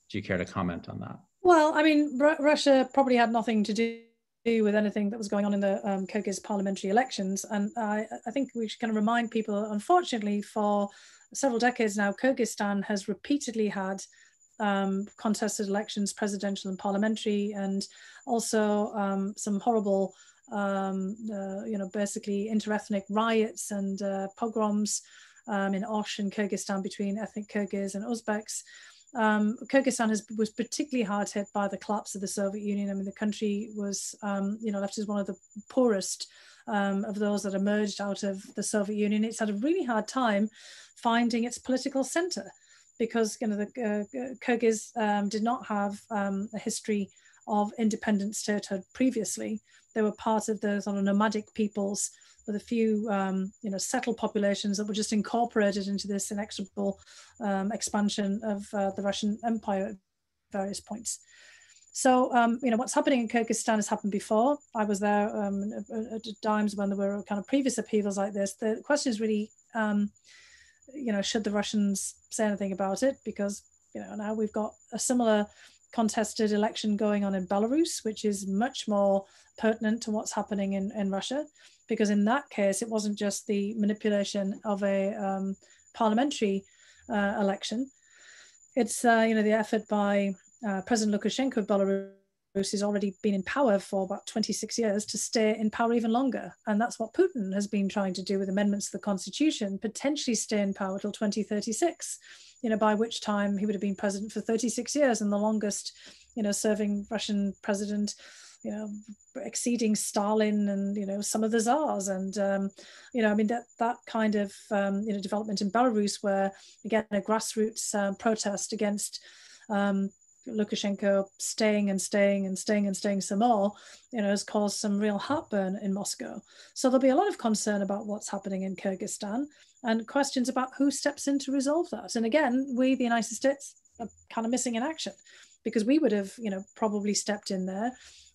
Do you care to comment on that? Well, I mean, R- Russia probably had nothing to do with anything that was going on in the um, Kyrgyz parliamentary elections, and I, I think we should kind of remind people. Unfortunately, for several decades now, Kyrgyzstan has repeatedly had um, contested elections, presidential and parliamentary, and also um, some horrible um, uh, you know, basically interethnic riots and uh, pogroms um, in Osh and Kyrgyzstan between ethnic Kyrgyz and Uzbeks. Um, Kyrgyzstan has, was particularly hard hit by the collapse of the Soviet Union. I mean, the country was, um, you know, left as one of the poorest um, of those that emerged out of the Soviet Union. It's had a really hard time finding its political center because, you know, the uh, Kyrgyz um, did not have um, a history of independent statehood previously. They were part of the sort of nomadic peoples with a few, um, you know, settled populations that were just incorporated into this inexorable um, expansion of uh, the Russian Empire at various points. So, um, you know, what's happening in Kyrgyzstan has happened before. I was there um, at, times when there were kind of previous upheavals like this. The question is really, um, you know, should the Russians say anything about it? Because, you know, now we've got a similar contested election going on in Belarus, which is much more pertinent to what's happening in, in Russia, because in that case, it wasn't just the manipulation of a um, parliamentary uh, election. It's uh, you know the effort by uh, President Lukashenko of Belarus has already been in power for about 26 years to stay in power even longer. And that's what Putin has been trying to do with amendments to the constitution, potentially stay in power till 2036, you know, by which time he would have been president for 36 years and the longest, you know, serving Russian president, you know, exceeding Stalin and, you know, some of the czars. And, um, you know, I mean, that, that kind of, um, you know, development in Belarus where, again, a grassroots uh, protest against um, Lukashenko staying and staying and staying and staying some more, you know, has caused some real heartburn in Moscow. So there'll be a lot of concern about what's happening in Kyrgyzstan and questions about who steps in to resolve that. And again, we, the United States, are kind of missing in action because we would have, you know, probably stepped in there.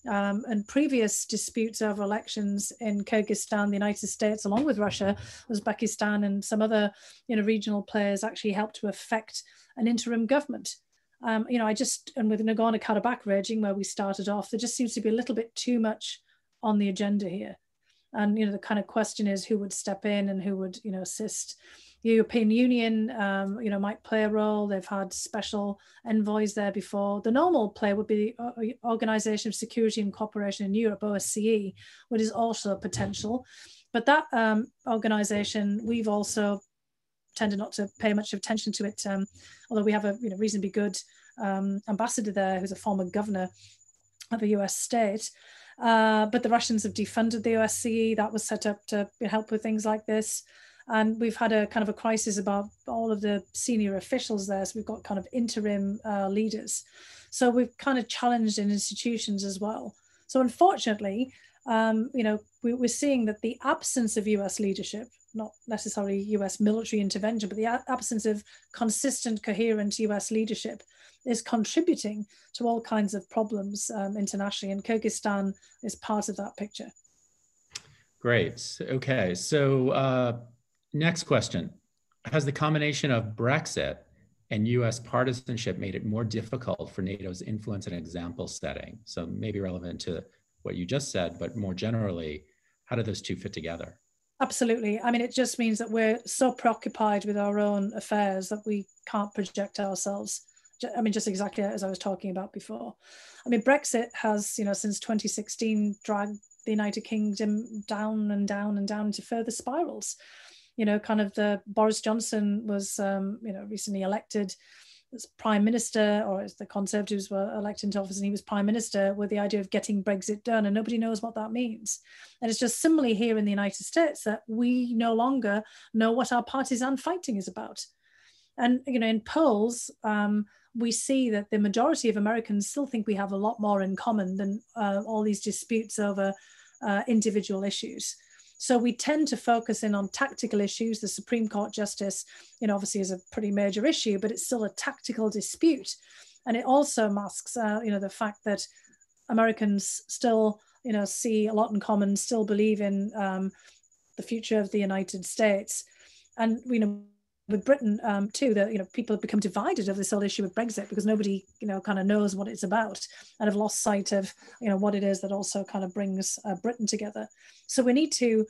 Um, and previous disputes over elections in Kyrgyzstan, the United States, along with Russia, Uzbekistan, and some other, you know, regional players actually helped to affect an interim government um, you know, I just, and with Nagorno Karabakh raging where we started off, there just seems to be a little bit too much on the agenda here. And, you know, the kind of question is who would step in and who would, you know, assist. The European Union, um, you know, might play a role. They've had special envoys there before. The normal play would be the Organization of Security and Cooperation in Europe, OSCE, which is also potential. But that um, organization, we've also tended not to pay much attention to it. Um, although we have a you know reasonably good um, ambassador there who's a former governor of a US state. Uh, but the Russians have defunded the OSCE. That was set up to help with things like this. And we've had a kind of a crisis about all of the senior officials there. So we've got kind of interim uh, leaders. So we've kind of challenged in institutions as well. So unfortunately, um, you know, we, are seeing that the absence of US leadership not necessarily US military intervention, but the absence of consistent, coherent US leadership is contributing to all kinds of problems um, internationally. And Kyrgyzstan is part of that picture. Great. Okay. So, uh, next question Has the combination of Brexit and US partisanship made it more difficult for NATO's influence and example setting? So, maybe relevant to what you just said, but more generally, how do those two fit together? Absolutely. I mean, it just means that we're so preoccupied with our own affairs that we can't project ourselves. I mean, just exactly as I was talking about before. I mean, Brexit has, you know, since 2016 dragged the United Kingdom down and down and down into further spirals. You know, kind of the Boris Johnson was, um, you know, recently elected as prime minister, or as the Conservatives were elected into office and he was prime minister, with the idea of getting Brexit done, and nobody knows what that means. And it's just similarly here in the United States that we no longer know what our partisan fighting is about. And you know, in polls, um, we see that the majority of Americans still think we have a lot more in common than uh, all these disputes over uh, individual issues. So we tend to focus in on tactical issues. The Supreme Court justice, you know, obviously is a pretty major issue, but it's still a tactical dispute. And it also masks, uh, you know, the fact that Americans still, you know, see a lot in common, still believe in um, the future of the United States. And, you know, with Britain um, too, that you know people have become divided over this whole issue of Brexit because nobody you know kind of knows what it's about and have lost sight of you know what it is that also kind of brings uh, Britain together. So we need to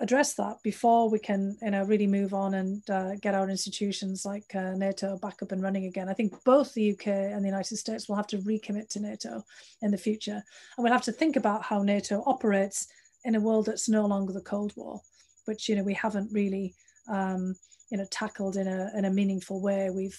address that before we can you know really move on and uh, get our institutions like uh, NATO back up and running again. I think both the UK and the United States will have to recommit to NATO in the future, and we'll have to think about how NATO operates in a world that's no longer the Cold War, which you know we haven't really. Um, you know tackled in a in a meaningful way. We've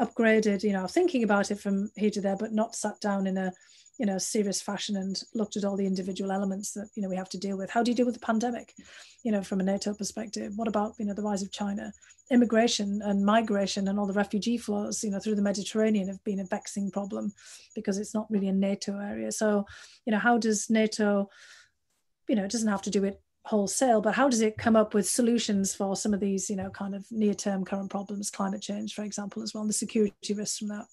upgraded you know thinking about it from here to there but not sat down in a you know serious fashion and looked at all the individual elements that you know we have to deal with. How do you deal with the pandemic you know from a nato perspective? What about you know the rise of china? Immigration and migration and all the refugee flows you know through the mediterranean have been a vexing problem because it's not really a nato area. So you know how does nato you know it doesn't have to do it wholesale, but how does it come up with solutions for some of these, you know, kind of near-term current problems, climate change, for example, as well, and the security risks from that?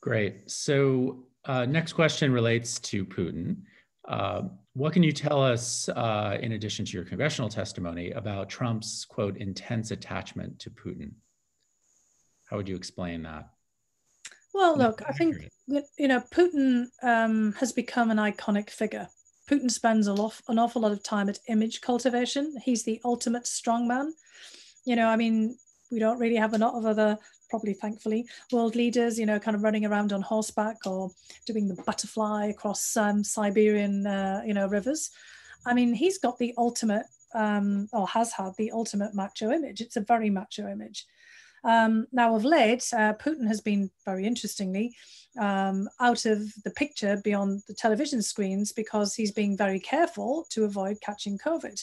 Great. So uh, next question relates to Putin. Uh, what can you tell us, uh, in addition to your congressional testimony, about Trump's quote intense attachment to Putin? How would you explain that? Well, look, I think you know Putin um, has become an iconic figure Putin spends a lot an awful lot of time at image cultivation. He's the ultimate strongman. You know, I mean, we don't really have a lot of other, probably thankfully, world leaders, you know, kind of running around on horseback or doing the butterfly across um, Siberian, uh, you know, rivers. I mean, he's got the ultimate, um, or has had the ultimate macho image. It's a very macho image. Um, now, of late, uh, Putin has been very interestingly um, out of the picture beyond the television screens because he's being very careful to avoid catching COVID.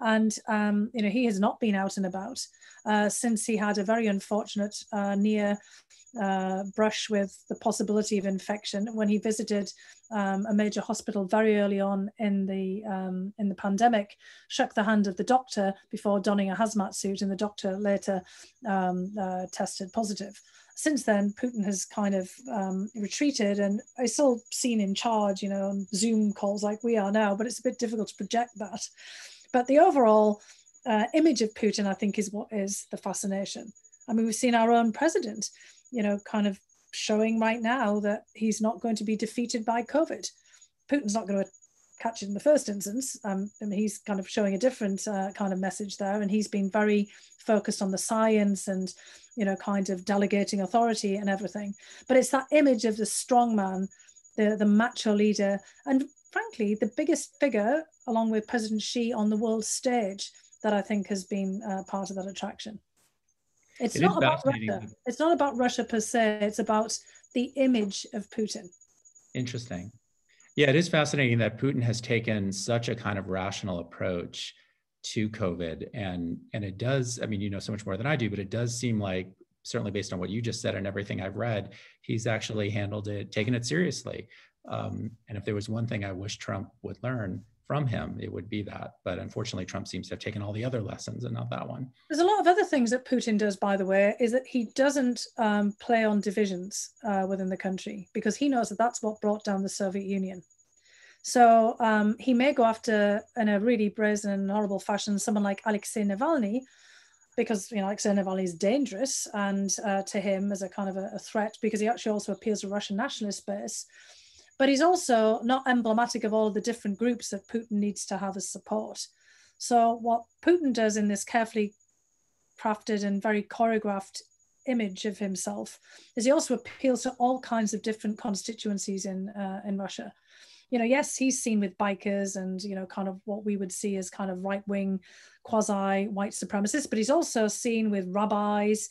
And um, you know he has not been out and about uh, since he had a very unfortunate uh, near uh, brush with the possibility of infection when he visited um, a major hospital very early on in the um, in the pandemic, shook the hand of the doctor before donning a hazmat suit, and the doctor later um, uh, tested positive. Since then, Putin has kind of um, retreated and is still seen in charge, you know, on Zoom calls like we are now, but it's a bit difficult to project that. But the overall uh, image of Putin, I think, is what is the fascination. I mean, we've seen our own president, you know, kind of showing right now that he's not going to be defeated by COVID. Putin's not going to catch it in the first instance. Um, I mean, he's kind of showing a different uh, kind of message there, and he's been very focused on the science and, you know, kind of delegating authority and everything. But it's that image of the strong man, the the macho leader, and frankly, the biggest figure, along with President Xi, on the world stage that I think has been uh, part of that attraction. It's it not about Russia. It's not about Russia per se. It's about the image of Putin. Interesting. Yeah, it is fascinating that Putin has taken such a kind of rational approach to COVID, and and it does. I mean, you know so much more than I do, but it does seem like certainly based on what you just said and everything I've read, he's actually handled it, taken it seriously. Um, and if there was one thing I wish Trump would learn from him, it would be that. But unfortunately, Trump seems to have taken all the other lessons and not that one. There's a lot of other things that Putin does, by the way, is that he doesn't um, play on divisions uh, within the country because he knows that that's what brought down the Soviet Union. So um, he may go after, in a really brazen and horrible fashion, someone like Alexei Navalny, because you know Alexei Navalny is dangerous and uh, to him as a kind of a, a, threat because he actually also appeals to Russian nationalist base. But he's also not emblematic of all of the different groups that Putin needs to have as support. So what Putin does in this carefully crafted and very choreographed image of himself is he also appeals to all kinds of different constituencies in uh, in Russia you know, yes, he's seen with bikers and, you know, kind of what we would see as kind of right wing quasi white supremacists, but he's also seen with rabbis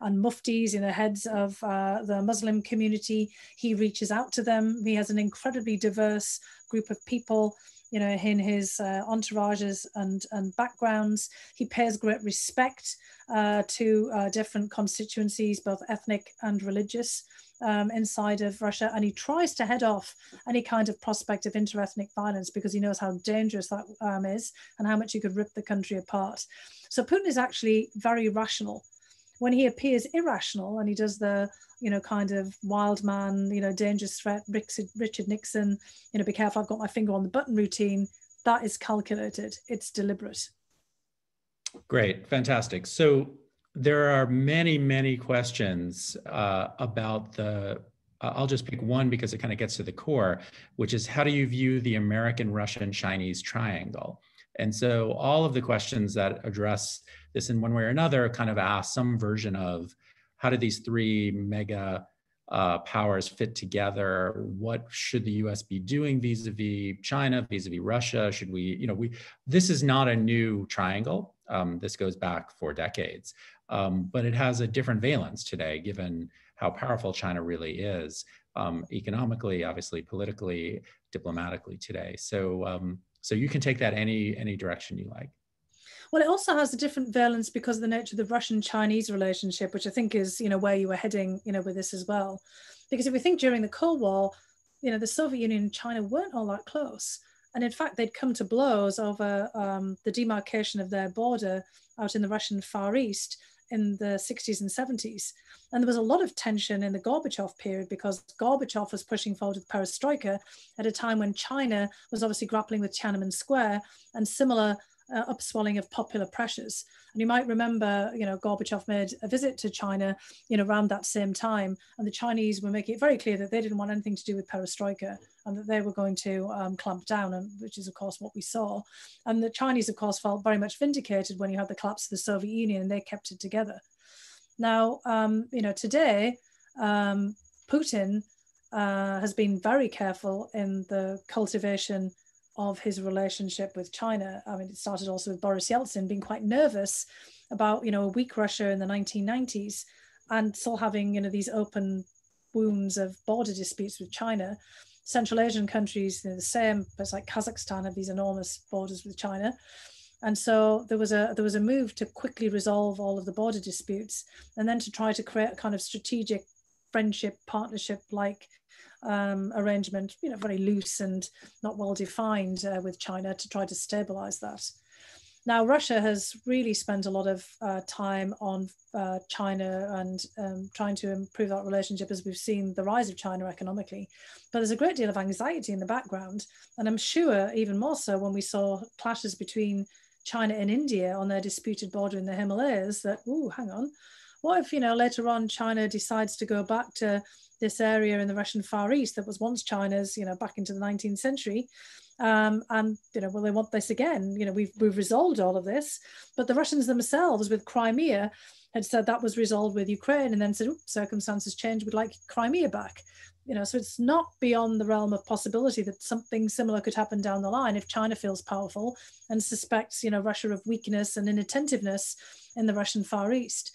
and muftis in the heads of uh, the Muslim community. He reaches out to them. He has an incredibly diverse group of people you know, in his uh, entourages and, and backgrounds. He pays great respect uh, to uh, different constituencies, both ethnic and religious um, inside of Russia, and he tries to head off any kind of prospect of interethnic violence because he knows how dangerous that um, is and how much he could rip the country apart. So Putin is actually very rational. When he appears irrational and he does the, you know, kind of wild man, you know, dangerous threat, Richard, Richard Nixon, you know, be careful, I've got my finger on the button routine, that is calculated, it's deliberate. Great, fantastic. So there are many, many questions uh, about the. Uh, I'll just pick one because it kind of gets to the core, which is how do you view the American, Russian, Chinese triangle? And so all of the questions that address this in one way or another kind of asks some version of how do these three mega uh, powers fit together? What should the U.S. be doing vis-a-vis China, vis-a-vis Russia? Should we, you know, we this is not a new triangle. Um, this goes back for decades um, but it has a different valence today, given how powerful China really is um, economically, obviously, politically, diplomatically today. So, um, so you can take that any any direction you like. Well, it also has a different valence because of the nature of the Russian-Chinese relationship, which I think is, you know, where you were heading, you know, with this as well. Because if we think during the Cold War, you know, the Soviet Union and China weren't all that close. And in fact, they'd come to blows over um, the demarcation of their border out in the Russian Far East in the 60s and 70s. And there was a lot of tension in the Gorbachev period because Gorbachev was pushing forward with perestroika at a time when China was obviously grappling with Tiananmen Square and similar uh, upswelling of popular pressures. And you might remember, you know, Gorbachev made a visit to China, you know, around that same time, and the Chinese were making it very clear that they didn't want anything to do with perestroika and that they were going to um, clamp down, and which is of course what we saw. And the Chinese, of course, felt very much vindicated when you had the collapse of the Soviet Union, and they kept it together. Now, um, you know, today, um, Putin uh, has been very careful in the cultivation of his relationship with China. I mean, it started also with Boris Yeltsin being quite nervous about, you know, a weak Russia in the 1990s and still having, you know, these open wounds of border disputes with China. Central Asian countries, you know, the same, but it's like Kazakhstan have these enormous borders with China. And so there was a there was a move to quickly resolve all of the border disputes and then to try to create a kind of strategic friendship partnership like um, arrangement, you know, very loose and not well defined uh, with China to try to stabilize that. Now, Russia has really spent a lot of uh, time on uh, China and um, trying to improve that relationship as we've seen the rise of China economically. But there's a great deal of anxiety in the background. And I'm sure even more so when we saw clashes between China and India on their disputed border in the Himalayas that, oh, hang on, what if, you know, later on China decides to go back to this area in the Russian Far East that was once China's, you know, back into the 19th century. Um, and you know, well, they want this again. You know, we've we've resolved all of this, but the Russians themselves with Crimea had said that was resolved with Ukraine, and then said, circumstances change, we'd like Crimea back. You know, so it's not beyond the realm of possibility that something similar could happen down the line if China feels powerful and suspects, you know, Russia of weakness and inattentiveness in the Russian Far East.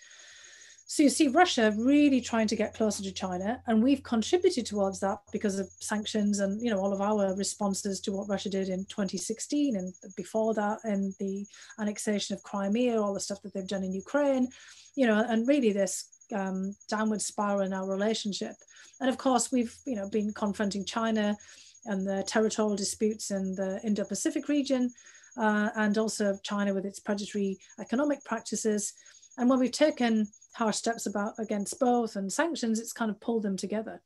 So you see Russia really trying to get closer to China, and we've contributed towards that because of sanctions and you know all of our responses to what Russia did in 2016 and before that, and the annexation of Crimea, all the stuff that they've done in Ukraine, you know, and really this um, downward spiral in our relationship. And of course, we've you know been confronting China and the territorial disputes in the Indo-Pacific region, uh, and also China with its predatory economic practices. And when we've taken harsh steps about against both and sanctions, it's kind of pulled them together.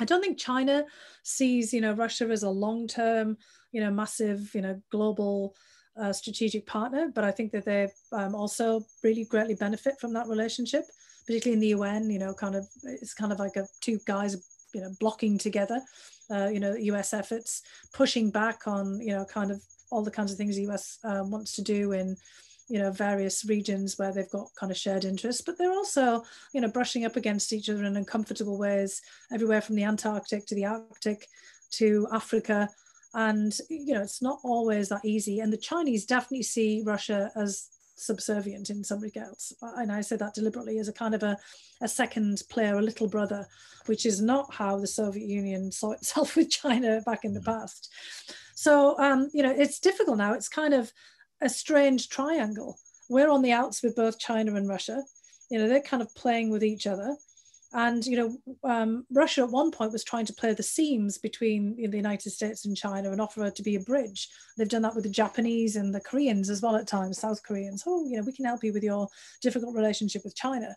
I don't think China sees, you know, Russia as a long-term, you know, massive, you know, global uh, strategic partner, but I think that they um, also really greatly benefit from that relationship, particularly in the UN. You know, kind of it's kind of like a two guys, you know, blocking together, uh, you know, U.S. efforts, pushing back on, you know, kind of all the kinds of things the U.S. Um, wants to do in you know various regions where they've got kind of shared interests but they're also you know brushing up against each other in uncomfortable ways everywhere from the antarctic to the arctic to africa. And you know it's not always that easy. And the chinese definitely see russia as subservient in some regards. And i say that deliberately as a kind of a, a second player a little brother which is not how the soviet union saw itself with china back in the mm-hmm. past. So um, you know it's difficult now. It's kind of a strange triangle. We're on the outs with both China and Russia. You know, they're kind of playing with each other. And, you know, um, Russia at one point was trying to play the seams between you know, the United States and China and offer to be a bridge. They've done that with the Japanese and the Koreans as well at times, South Koreans. Oh, you know, we can help you with your difficult relationship with China.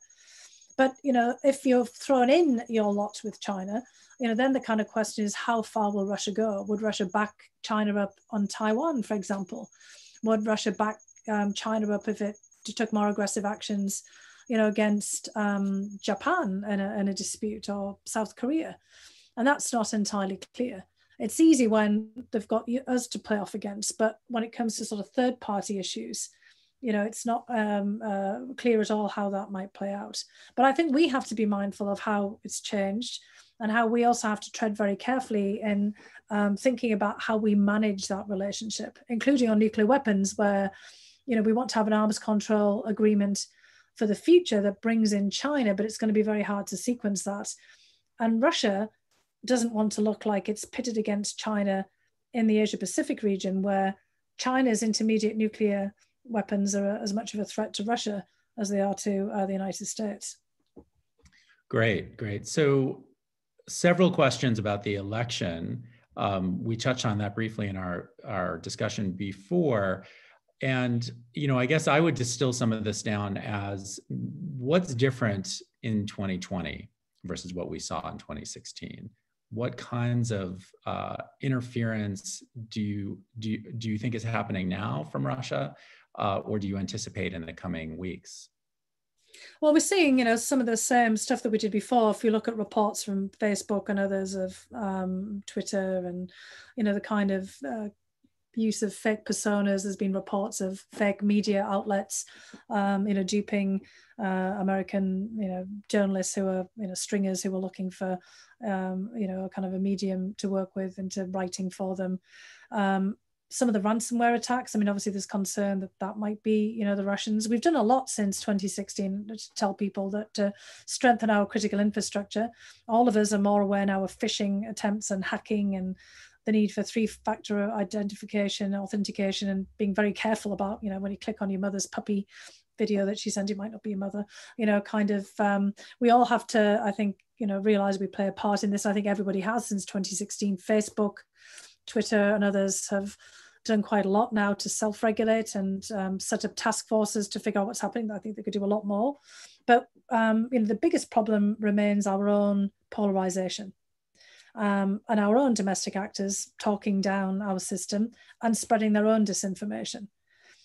But, you know, if you're thrown in your lot with China, you know, then the kind of question is how far will Russia go? Would Russia back China up on Taiwan, for example? Would Russia back um, China up if it took more aggressive actions, you know, against um, Japan in a, in a dispute or South Korea? And that's not entirely clear. It's easy when they've got us to play off against, but when it comes to sort of third party issues, you know, it's not um, uh, clear at all how that might play out. But I think we have to be mindful of how it's changed and how we also have to tread very carefully in um, thinking about how we manage that relationship, including on nuclear weapons, where you know we want to have an arms control agreement for the future that brings in China, but it's going to be very hard to sequence that. And Russia doesn't want to look like it's pitted against China in the Asia Pacific region, where China's intermediate nuclear weapons are as much of a threat to Russia as they are to uh, the United States. Great, great. So, several questions about the election. Um, we touched on that briefly in our, our discussion before. And, you know, I guess I would distill some of this down as what's different in 2020 versus what we saw in 2016. what kinds of uh, interference do you, do, you, do you think is happening now from Russia, uh, or do you anticipate in the coming weeks? Well, we're seeing, you know, some of the same stuff that we did before. If you look at reports from Facebook and others of um, Twitter and, you know, the kind of uh, use of fake personas. There's been reports of fake media outlets, um, you know, duping uh, American, you know, journalists who are, you know, stringers who are looking for, um, you know, kind of a medium to work with into writing for them. Some of the ransomware attacks. I mean, obviously, there's concern that that might be, you know, the Russians. We've done a lot since 2016 to tell people that to strengthen our critical infrastructure. All of us are more aware now of phishing attempts and hacking and the need for three-factor identification, authentication, and being very careful about, you know, when you click on your mother's puppy video that she sent, it might not be your mother. You know, kind of. Um, we all have to, I think, you know, realize we play a part in this. I think everybody has since 2016. Facebook, Twitter, and others have done quite a lot now to self-regulate and um, set up task forces to figure out what's happening. I think they could do a lot more. But um, you know, the biggest problem remains our own polarization um, and our own domestic actors talking down our system and spreading their own disinformation.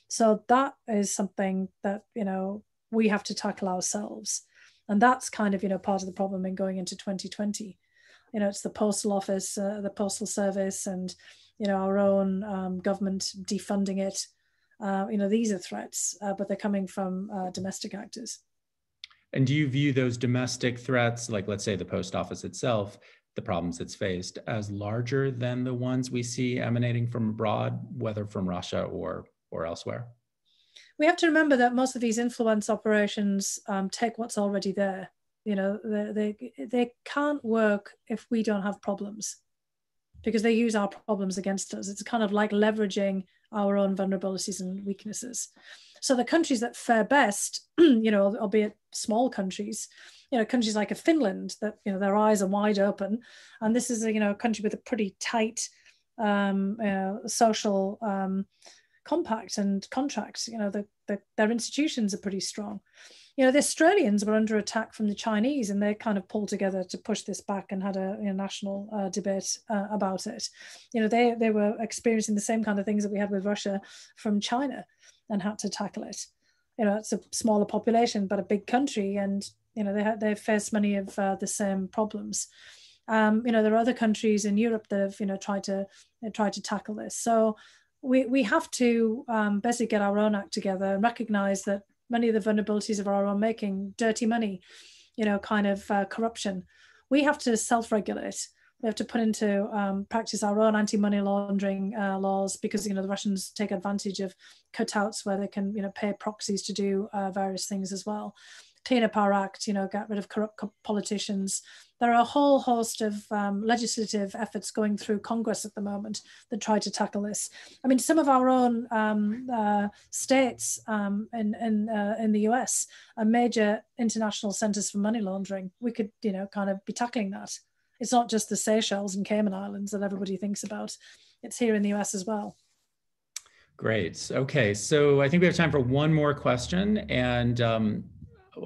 So that is something that you know we have to tackle ourselves, and that's kind of you know part of the problem in going into 2020. You know, it's the postal office, uh, the postal service, and you know our own um, government defunding it. Uh, you know, these are threats, uh, but they're coming from uh, domestic actors. And do you view those domestic threats, like let's say the post office itself, the problems it's faced as larger than the ones we see emanating from abroad, whether from Russia or, or elsewhere? We have to remember that most of these influence operations um, take what's already there. You know, they, they, they can't work if we don't have problems because they use our problems against us. It's kind of like leveraging our own vulnerabilities and weaknesses. So the countries that fare best, you know, albeit small countries, you know countries like a Finland that you know their eyes are wide open, and this is a you know a country with a pretty tight um, uh, social um, compact and contracts. You know the, the, their institutions are pretty strong. You know the Australians were under attack from the Chinese, and they kind of pulled together to push this back and had a national uh, debate uh, about it. You know they they were experiencing the same kind of things that we had with Russia from China, and had to tackle it. You know it's a smaller population but a big country and you know they they face many of uh, the same problems. Um, you know there are other countries in Europe that have you know tried to tried to tackle this. So we we have to um, basically get our own act together and recognize that many of the vulnerabilities of our own making dirty money you know kind of uh, corruption. We have to self-regulate. We have to put into um, practice our own anti-money laundering uh, laws because you know the Russians take advantage of cutouts where they can you know pay proxies to do uh, various things as well clean up our act, you know, get rid of corrupt politicians. There are a whole host of um, legislative efforts going through Congress at the moment that try to tackle this. I mean, some of our own um, uh, states um, in in, uh, in the US are major international centers for money laundering. We could, you know, kind of be tackling that. It's not just the Seychelles and Cayman Islands that everybody thinks about. It's here in the US as well. Great. Okay, so I think we have time for one more question, and um,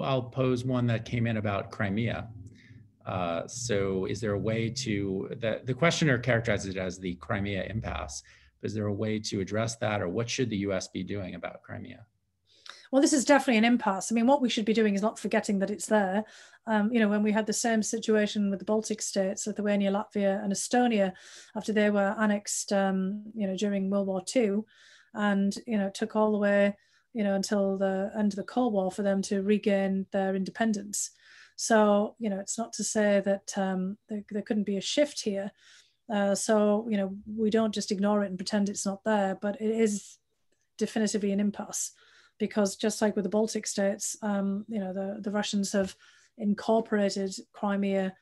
I'll pose one that came in about Crimea. Uh, so is there a way to, the, the questioner characterizes it as the Crimea impasse. Is there a way to address that or what should the US be doing about Crimea? Well, this is definitely an impasse. I mean, what we should be doing is not forgetting that it's there. Um, you know, when we had the same situation with the Baltic states, Lithuania, Latvia, and Estonia, after they were annexed, um, you know, during World War II, and you know, took all the way you know, until the end of the Cold War for them to regain their independence. So, you know, it's not to say that um, there, there couldn't be a shift here. Uh, so, you know, we don't just ignore it and pretend it's not there, but it is definitively an impasse because just like with the Baltic states, um, you know, the, the Russians have incorporated Crimea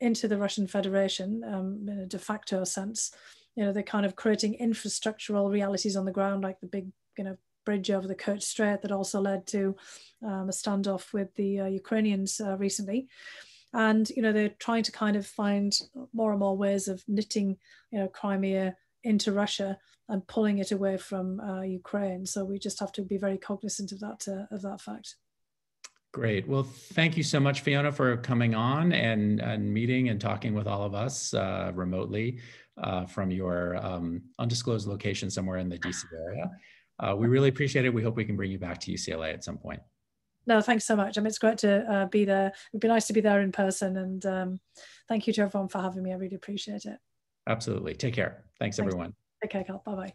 into the Russian Federation um, in a de facto sense. You know, they're kind of creating infrastructural realities on the ground, like the big, you know, bridge over the Kerch Strait that also led to um, a standoff with the uh, Ukrainians uh, recently. And you know they're trying to kind of find more and more ways of knitting you know Crimea into Russia and pulling it away from uh, Ukraine. So we just have to be very cognizant of that uh, of that fact. Great. Well, thank you so much, Fiona, for coming on and, and meeting and talking with all of us uh, remotely uh, from your um, undisclosed location somewhere in the DC area. Uh, we really appreciate it. We hope we can bring you back to UCLA at some point. No, thanks so much. I mean, it's great to uh, be there. It'd be nice to be there in person. And um, thank you to everyone for having me. I really appreciate it. Absolutely. Take care. Thanks, thanks. everyone. Take care, Kal. Bye bye.